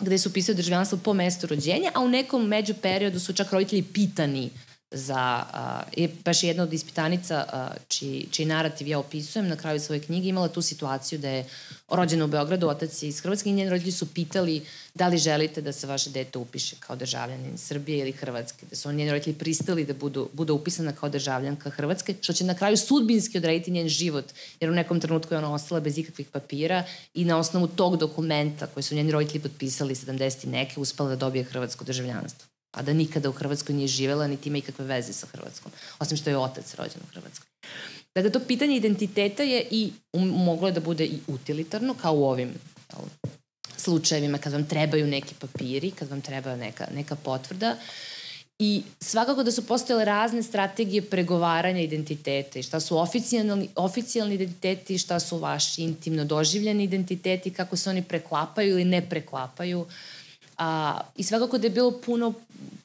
gde su upisali državljanstvo po mestu rođenja, a u nekom među periodu su čak roditelji pitani uh, za, uh, je baš jedna od ispitanica uh, čiji, čiji narativ ja opisujem na kraju svoje knjige imala tu situaciju da je rođena u Beogradu, otac je iz Hrvatske i njeni roditelji su pitali da li želite da se vaše dete upiše kao državljanin Srbije ili Hrvatske, da su oni njeni roditelji pristali da budu, budu upisana kao državljanka Hrvatske, što će na kraju sudbinski odrediti njen život, jer u nekom trenutku je ona ostala bez ikakvih papira i na osnovu tog dokumenta koji su njeni roditelji potpisali 70. neke uspela da dobije hrvatsko državljanstvo a da nikada u Hrvatskoj nije živela, niti ima ikakve veze sa Hrvatskom, osim što je otac rođen u Hrvatskoj. Dakle, to pitanje identiteta je i moglo je da bude i utilitarno, kao u ovim slučajevima kad vam trebaju neki papiri, kad vam treba neka, neka potvrda. I svakako da su postojale razne strategije pregovaranja identiteta i šta su oficijalni, oficijalni identiteti, šta su vaši intimno doživljeni identiteti, kako se oni preklapaju ili ne preklapaju. A, I svakako da je bilo puno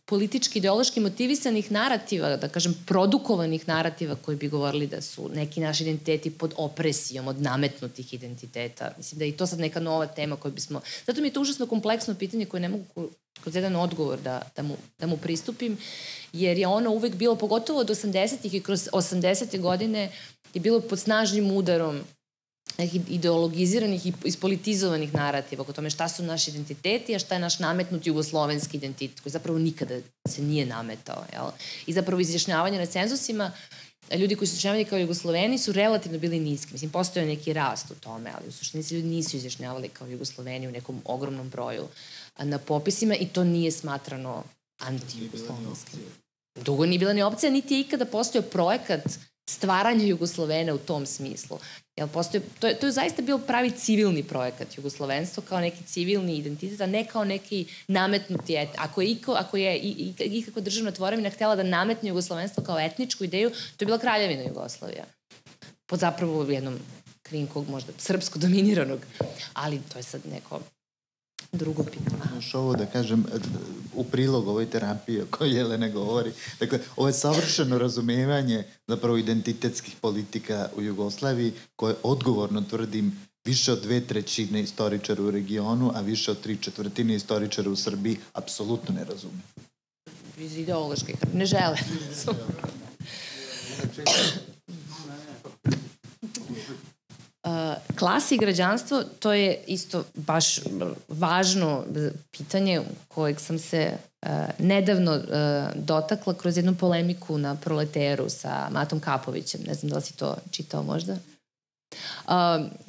politički, ideološki motivisanih narativa, da kažem, produkovanih narativa koji bi govorili da su neki naši identiteti pod opresijom od nametnutih identiteta. Mislim da je i to sad neka nova tema koju bismo... Zato mi je to užasno kompleksno pitanje koje ne mogu kroz jedan odgovor da, da, mu, da mu pristupim, jer je ono uvek bilo, pogotovo od 80-ih i kroz 80. godine, je bilo pod snažnim udarom ideologiziranih i ispolitizovanih narativa oko tome šta su naši identiteti, a šta je naš nametnut jugoslovenski identitet, koji zapravo nikada se nije nametao. Jel? I zapravo izjašnjavanje na cenzusima, ljudi koji su izjašnjavali kao jugosloveni su relativno bili niski. Mislim, postoje neki rast u tome, ali u suštini se ljudi nisu izjašnjavali kao jugosloveni u nekom ogromnom broju na popisima i to nije smatrano anti-jugoslovenskim. Dugo nije bila ni opcija, niti je ikada postojao projekat stvaranja Jugoslovene u tom smislu. Jel postoje, to, je, to je zaista bio pravi civilni projekat Jugoslovenstvo kao neki civilni identitet, a ne kao neki nametnuti et. Ako je, iko, ako je i, i, ikako državna tvoremina htela da nametne Jugoslovenstvo kao etničku ideju, to je bila kraljevina Jugoslavija. Pod zapravo jednom krinkog, možda srpsko dominiranog. Ali to je sad neko drugo pitanje. Još ovo da kažem, u prilog ovoj terapiji o kojoj Jelena govori. Dakle, ovo je savršeno razumevanje zapravo identitetskih politika u Jugoslaviji, koje odgovorno tvrdim više od dve trećine istoričara u regionu, a više od tri četvrtine istoričara u Srbiji apsolutno ne razume. Iz ideoloških. Ne žele. klasa i građanstvo, to je isto baš važno pitanje kojeg sam se uh, nedavno uh, dotakla kroz jednu polemiku na proleteru sa Matom Kapovićem. Ne znam da li si to čitao možda? Uh,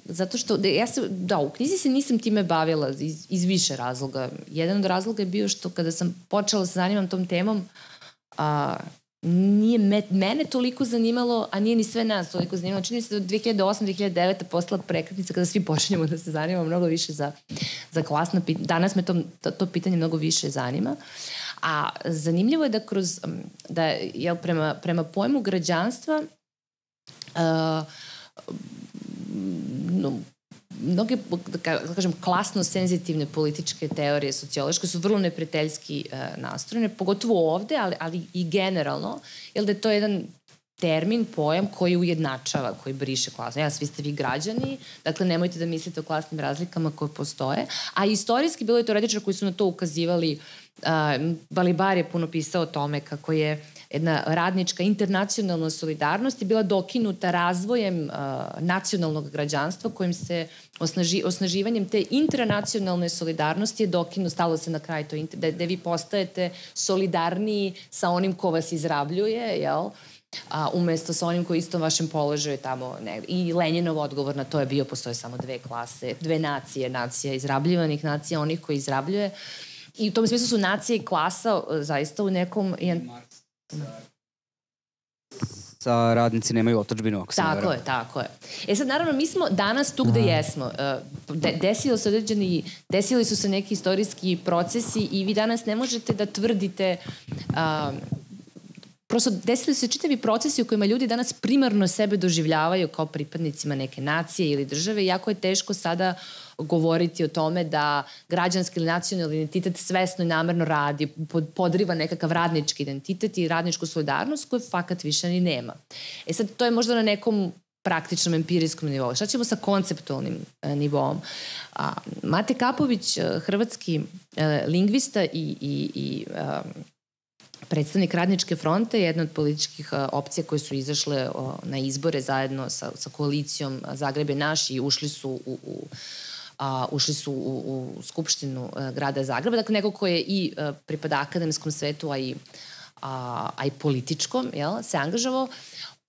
zato što, da, ja se, da, u knjizi se nisam time bavila iz, iz više razloga. Jedan od razloga je bio što kada sam počela da se zanimam tom temom, a, nije me, mene toliko zanimalo, a nije ni sve nas toliko zanimalo. Čini se da 2008-2009 postala prekretnica kada svi počinjemo da se zanimamo mnogo više za, za klasno pitanje. Danas me to, to, to pitanje mnogo više zanima. A zanimljivo je da kroz, da, jel, prema, prema pojmu građanstva uh, no, mnoge, da kažem, klasno senzitivne političke teorije sociološke su vrlo neprijateljski e, nastrojene, pogotovo ovde, ali, ali i generalno, jer da je to jedan termin, pojam koji ujednačava, koji briše klasno. Ja, svi ste vi građani, dakle nemojte da mislite o klasnim razlikama koje postoje. A istorijski bilo je teoretičar koji su na to ukazivali, uh, Balibar je puno pisao o tome kako je jedna radnička internacionalna solidarnost je bila dokinuta razvojem uh, nacionalnog građanstva kojim se osnaži, osnaživanjem te intranacionalne solidarnosti je dokinu, stalo se na kraj to, da, da vi postajete solidarniji sa onim ko vas izrabljuje, jel? a, umesto sa onim koji istom vašem položaju tamo negde. I Leninov odgovor na to je bio, postoje samo dve klase, dve nacije, nacija izrabljivanih, nacija onih koji izrabljuje. I u tom smislu su nacije i klasa zaista u nekom... Marks sa radnici nemaju otačbinu, ako Tako je, tako je. E sad, naravno, mi smo danas tu gde jesmo. E, de, desilo se određeni, desili su se neki istorijski procesi i vi danas ne možete da tvrdite um, prosto desili se čitavi procesi u kojima ljudi danas primarno sebe doživljavaju kao pripadnicima neke nacije ili države i jako je teško sada govoriti o tome da građanski ili nacionalni identitet svesno i namerno radi, podriva nekakav radnički identitet i radničku solidarnost koju fakat više ni nema. E sad, to je možda na nekom praktičnom empirijskom nivou. Šta ćemo sa konceptualnim e, nivom? A, Mate Kapović, e, hrvatski e, lingvista i, i, i e, predstavnik Radničke fronte, jedna od političkih opcija koje su izašle na izbore zajedno sa, sa koalicijom Zagrebe naš i ušli su u, u a, ušli su u, u Skupštinu a, grada Zagreba, dakle neko ko je i a, pripada akademskom svetu, a i, a, a i političkom, jel, se angažavao.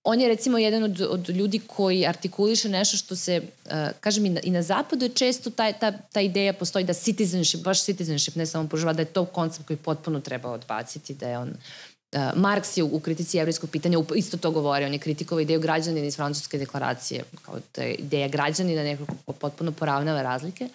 on je recimo jedan od, od ljudi koji artikuliše nešto što se, uh, kažem i na, i na zapadu je često taj, ta, ta ideja postoji da citizenship, baš citizenship, ne samo požava, da je to koncept koji potpuno treba odbaciti, da je on Uh, Marks je u, kritici evrijskog pitanja isto to govori, on je kritikovao ideju građanina iz francuske deklaracije, kao da je ideja građanina nekako potpuno poravnava razlike.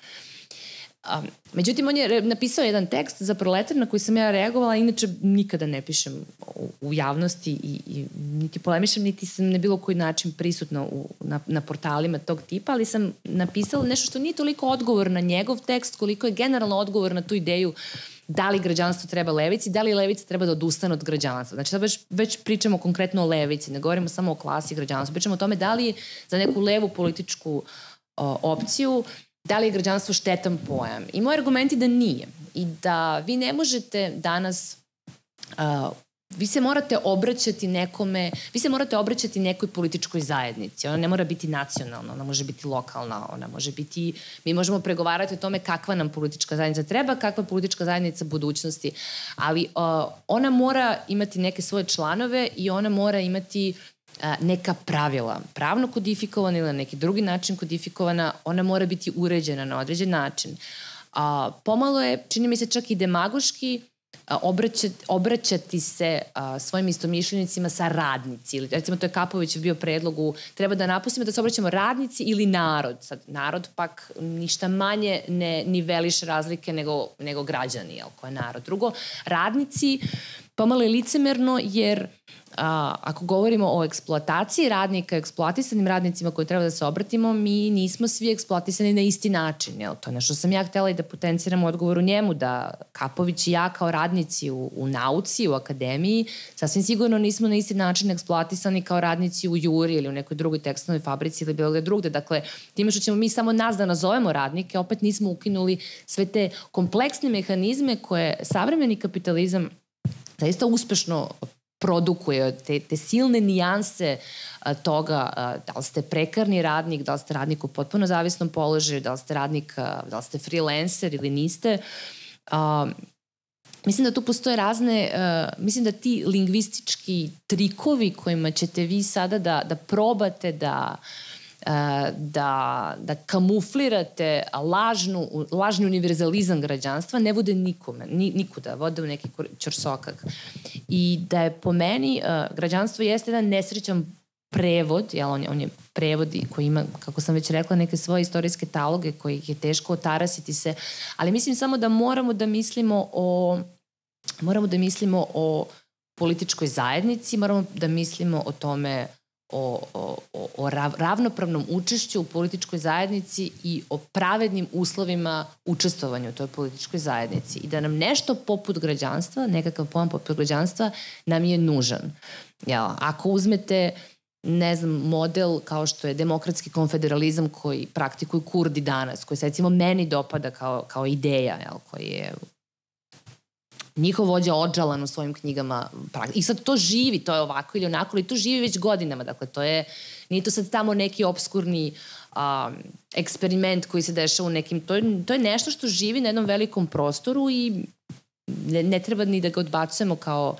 Um, međutim, on je napisao jedan tekst za proletar na koji sam ja reagovala, inače nikada ne pišem u, u javnosti i, i niti polemišem, niti sam na bilo koji način prisutna u, na, na portalima tog tipa, ali sam napisala nešto što nije toliko odgovor na njegov tekst, koliko je generalno odgovor na tu ideju da li građanstvo treba levici, da li levica treba da odustane od građanstva. Znači, sad već, već pričamo konkretno o levici, ne govorimo samo o klasi građanstva, pričamo o tome da li za neku levu političku o, opciju da li je građanstvo štetan pojam. I moj argument je da nije. I da vi ne možete danas uh, vi se morate obraćati nekome, vi se morate obraćati nekoj političkoj zajednici. Ona ne mora biti nacionalna, ona može biti lokalna, ona može biti, mi možemo pregovarati o tome kakva nam politička zajednica treba, kakva politička zajednica budućnosti, ali uh, ona mora imati neke svoje članove i ona mora imati neka pravila, pravno kodifikovana ili na neki drugi način kodifikovana, ona mora biti uređena na određen način. A, pomalo je, čini mi se čak i demagoški, obraćati, obraćati se a, svojim istomišljenicima sa radnici. Ili, recimo, to je Kapović bio predlog u, treba da napustimo da se obraćamo radnici ili narod. Sad, narod pak ništa manje ne niveliš razlike nego, nego građani, jel, ko je narod. Drugo, radnici pomalo je licemerno jer a, ako govorimo o eksploataciji radnika, eksploatisanim radnicima koji treba da se obratimo, mi nismo svi eksploatisani na isti način. Jel? To je nešto sam ja htela i da potenciram odgovoru njemu, da Kapović i ja kao radnici u, u nauci, u akademiji, sasvim sigurno nismo na isti način eksploatisani kao radnici u Juri ili u nekoj drugoj tekstilnoj fabrici ili bilo gde drugde. Dakle, time što ćemo mi samo nas da nazovemo radnike, opet nismo ukinuli sve te kompleksne mehanizme koje savremeni kapitalizam zaista uspešno produkuje te, te silne nijanse toga da li ste prekarni radnik, da li ste radnik u potpuno zavisnom položaju, da li ste radnik, da li ste freelancer ili niste. Mislim da tu postoje razne, mislim da ti lingvistički trikovi kojima ćete vi sada da, da probate da da, da kamuflirate lažnu, lažni univerzalizam građanstva ne vode nikome, ni, nikuda, vode u neki čorsokak. I da je po meni uh, građanstvo jeste jedan nesrećan prevod, jel, on, je, on je prevod koji ima, kako sam već rekla, neke svoje istorijske taloge koji je teško otarasiti se, ali mislim samo da moramo da mislimo o moramo da mislimo o političkoj zajednici, moramo da mislimo o tome o, o, o ravnopravnom učešću u političkoj zajednici i o pravednim uslovima učestvovanja u toj političkoj zajednici i da nam nešto poput građanstva, nekakav pojam poput građanstva nam je nužan. Jel, ako uzmete ne znam, model kao što je demokratski konfederalizam koji praktikuju kurdi danas, koji se recimo meni dopada kao, kao ideja, jel, koji je njihov vođa odžalan u svojim knjigama. I sad to živi, to je ovako ili onako, ali to živi već godinama. Dakle, to je, nije to sad tamo neki obskurni um, eksperiment koji se dešava u nekim, to je, to je nešto što živi na jednom velikom prostoru i ne, ne treba ni da ga odbacujemo kao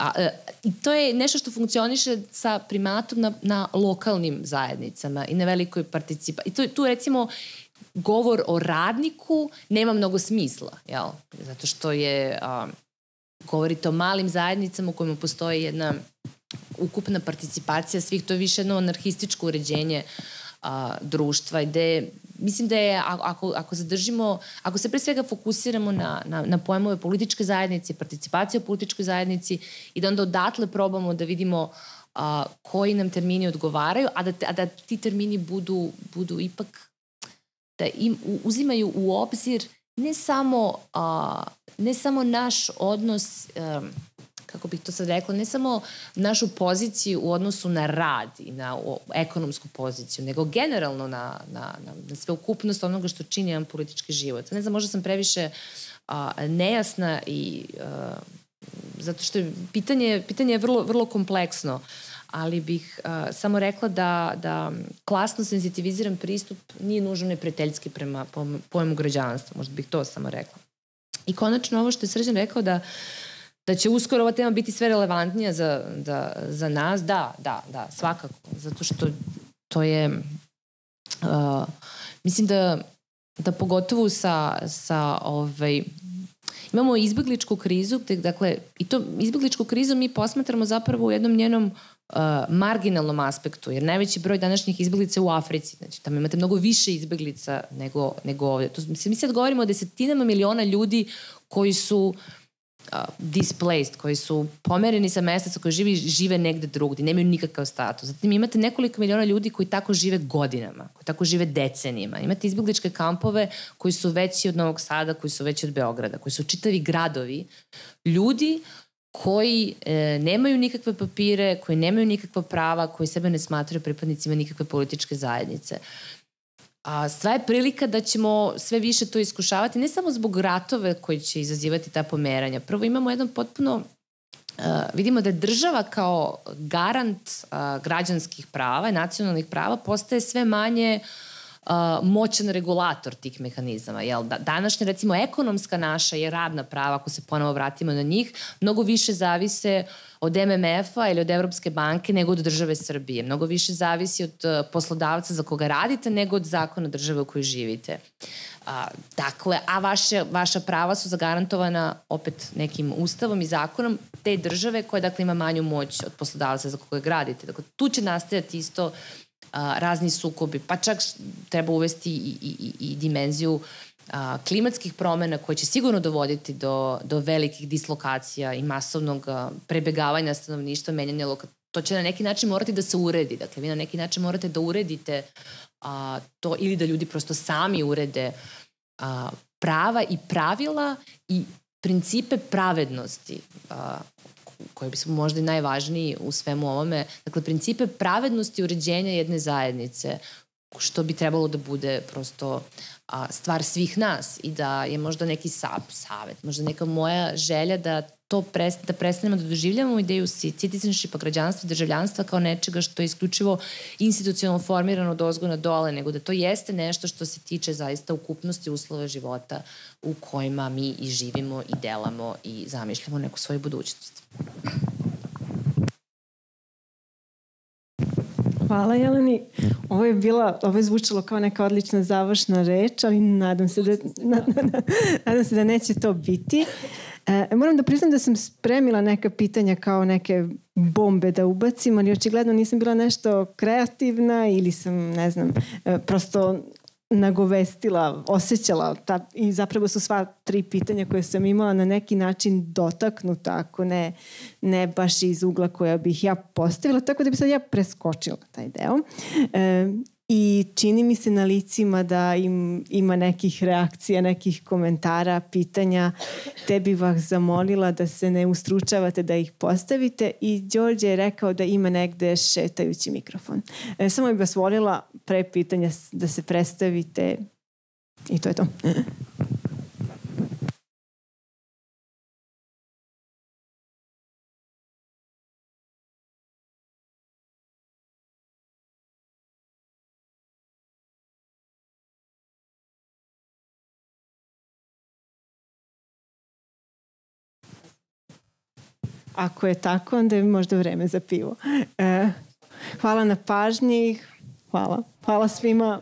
A, e, I to je nešto što funkcioniše sa primatom na, na lokalnim zajednicama i na velikoj participaciji. I to, tu recimo govor o radniku nema mnogo smisla, jel? Zato što je, um, govorite o malim zajednicama u kojima postoji jedna ukupna participacija svih, to je više jedno anarhističko uređenje a, društva, gde mislim da je, ako, ako zadržimo, ako se pre svega fokusiramo na, na, na pojmove političke zajednice, participacije u političkoj zajednici i da onda odatle probamo da vidimo a, koji nam termini odgovaraju, a da, a da ti termini budu, budu ipak da im, uzimaju u obzir ne samo, a, ne samo naš odnos, a, kako bih to sad rekla, ne samo našu poziciju u odnosu na rad i na ekonomsku poziciju, nego generalno na, na, na, na sveukupnost onoga što čini jedan politički život. Ne znam, možda sam previše a, nejasna i a, zato što je pitanje, pitanje je vrlo, vrlo kompleksno. Uh, ali bih uh, samo rekla da, da klasno senzitiviziran pristup nije nužno neprijateljski prema pojmu građanstva. Možda bih to samo rekla. I konačno ovo što je Srđan rekao da Da će uskoro ova tema biti sve relevantnija za, da, za nas, da, da, da, svakako. Zato što to je... Uh, mislim da, da pogotovo sa, sa ovaj, imamo izbegličku krizu, dakle, i to izbegličku krizu mi posmatramo zapravo u jednom njenom marginalnom aspektu, jer najveći broj današnjih izbeglica je u Africi, znači tamo imate mnogo više izbeglica nego, nego ovde. To, mislim, mi sad govorimo o desetinama miliona ljudi koji su uh, displaced, koji su pomereni sa mesta koji živi, žive negde drugde, nemaju nikakav status. Zatim imate nekoliko miliona ljudi koji tako žive godinama, koji tako žive decenijima. Imate izbjegličke kampove koji su veći od Novog Sada, koji su veći od Beograda, koji su čitavi gradovi. Ljudi koji e, nemaju nikakve papire, koji nemaju nikakva prava, koji sebe ne smatraju pripadnicima nikakve političke zajednice. A sva je prilika da ćemo sve više to iskušavati, ne samo zbog ratove koji će izazivati ta pomeranja. Prvo imamo jedan potpuno Uh, vidimo da država kao garant uh, građanskih prava i nacionalnih prava postaje sve manje uh, moćan regulator tih mehanizama. Jel? Da, današnja, recimo, ekonomska naša je radna prava, ako se ponovo vratimo na njih, mnogo više zavise uh, od MMF-a ili od Evropske banke nego od države Srbije. Mnogo više zavisi od uh, poslodavca za koga radite nego od zakona države u kojoj živite. A, dakle, a vaše, vaša prava su zagarantovana opet nekim ustavom i zakonom te države koja dakle ima manju moć od poslodavca za koga gradite. Dakle, tu će nastajati isto a, razni sukobi, pa čak treba uvesti i, i, i, dimenziju a, klimatskih promena koje će sigurno dovoditi do, do velikih dislokacija i masovnog a, prebegavanja stanovništva, menjanja lokacija. To će na neki način morati da se uredi. Dakle, vi na neki način morate da uredite a, to ili da ljudi prosto sami urede a, prava i pravila i principe pravednosti a, koji su možda i najvažniji u svemu ovome. Dakle, principe pravednosti uređenja jedne zajednice, što bi trebalo da bude prosto a, stvar svih nas i da je možda neki sap, savet, možda neka moja želja da to pres, da prestanemo da doživljamo ideju citizenshipa, građanstva, državljanstva kao nečega što je isključivo institucionalno formirano od ozgo na dole, nego da to jeste nešto što se tiče zaista ukupnosti uslova života u kojima mi i živimo i delamo i zamišljamo neku svoju budućnost. Hvala Jeleni. Ovo je bila, ovo je zvučalo kao neka odlična završna reč, ali nadam se da, na, na, nadam se da neće to biti. E, moram da priznam da sam spremila neka pitanja kao neke bombe da ubacim, ali očigledno nisam bila nešto kreativna ili sam, ne znam, e, prosto nagovestila, osjećala ta, i zapravo su sva tri pitanja koje sam imala na neki način dotaknuta, ako ne, ne baš iz ugla koja bih ja postavila, tako da bi sad ja preskočila taj deo. E, i čini mi se na licima da im ima nekih reakcija, nekih komentara, pitanja. Te bi vas zamolila da se ne ustručavate da ih postavite i Đorđe je rekao da ima negde šetajući mikrofon. E, samo bih vas volila pre pitanja da se predstavite i to je to. Ako je tako, onda je možda vreme za pivo. E, hvala na pažnji. Hvala. Hvala svima.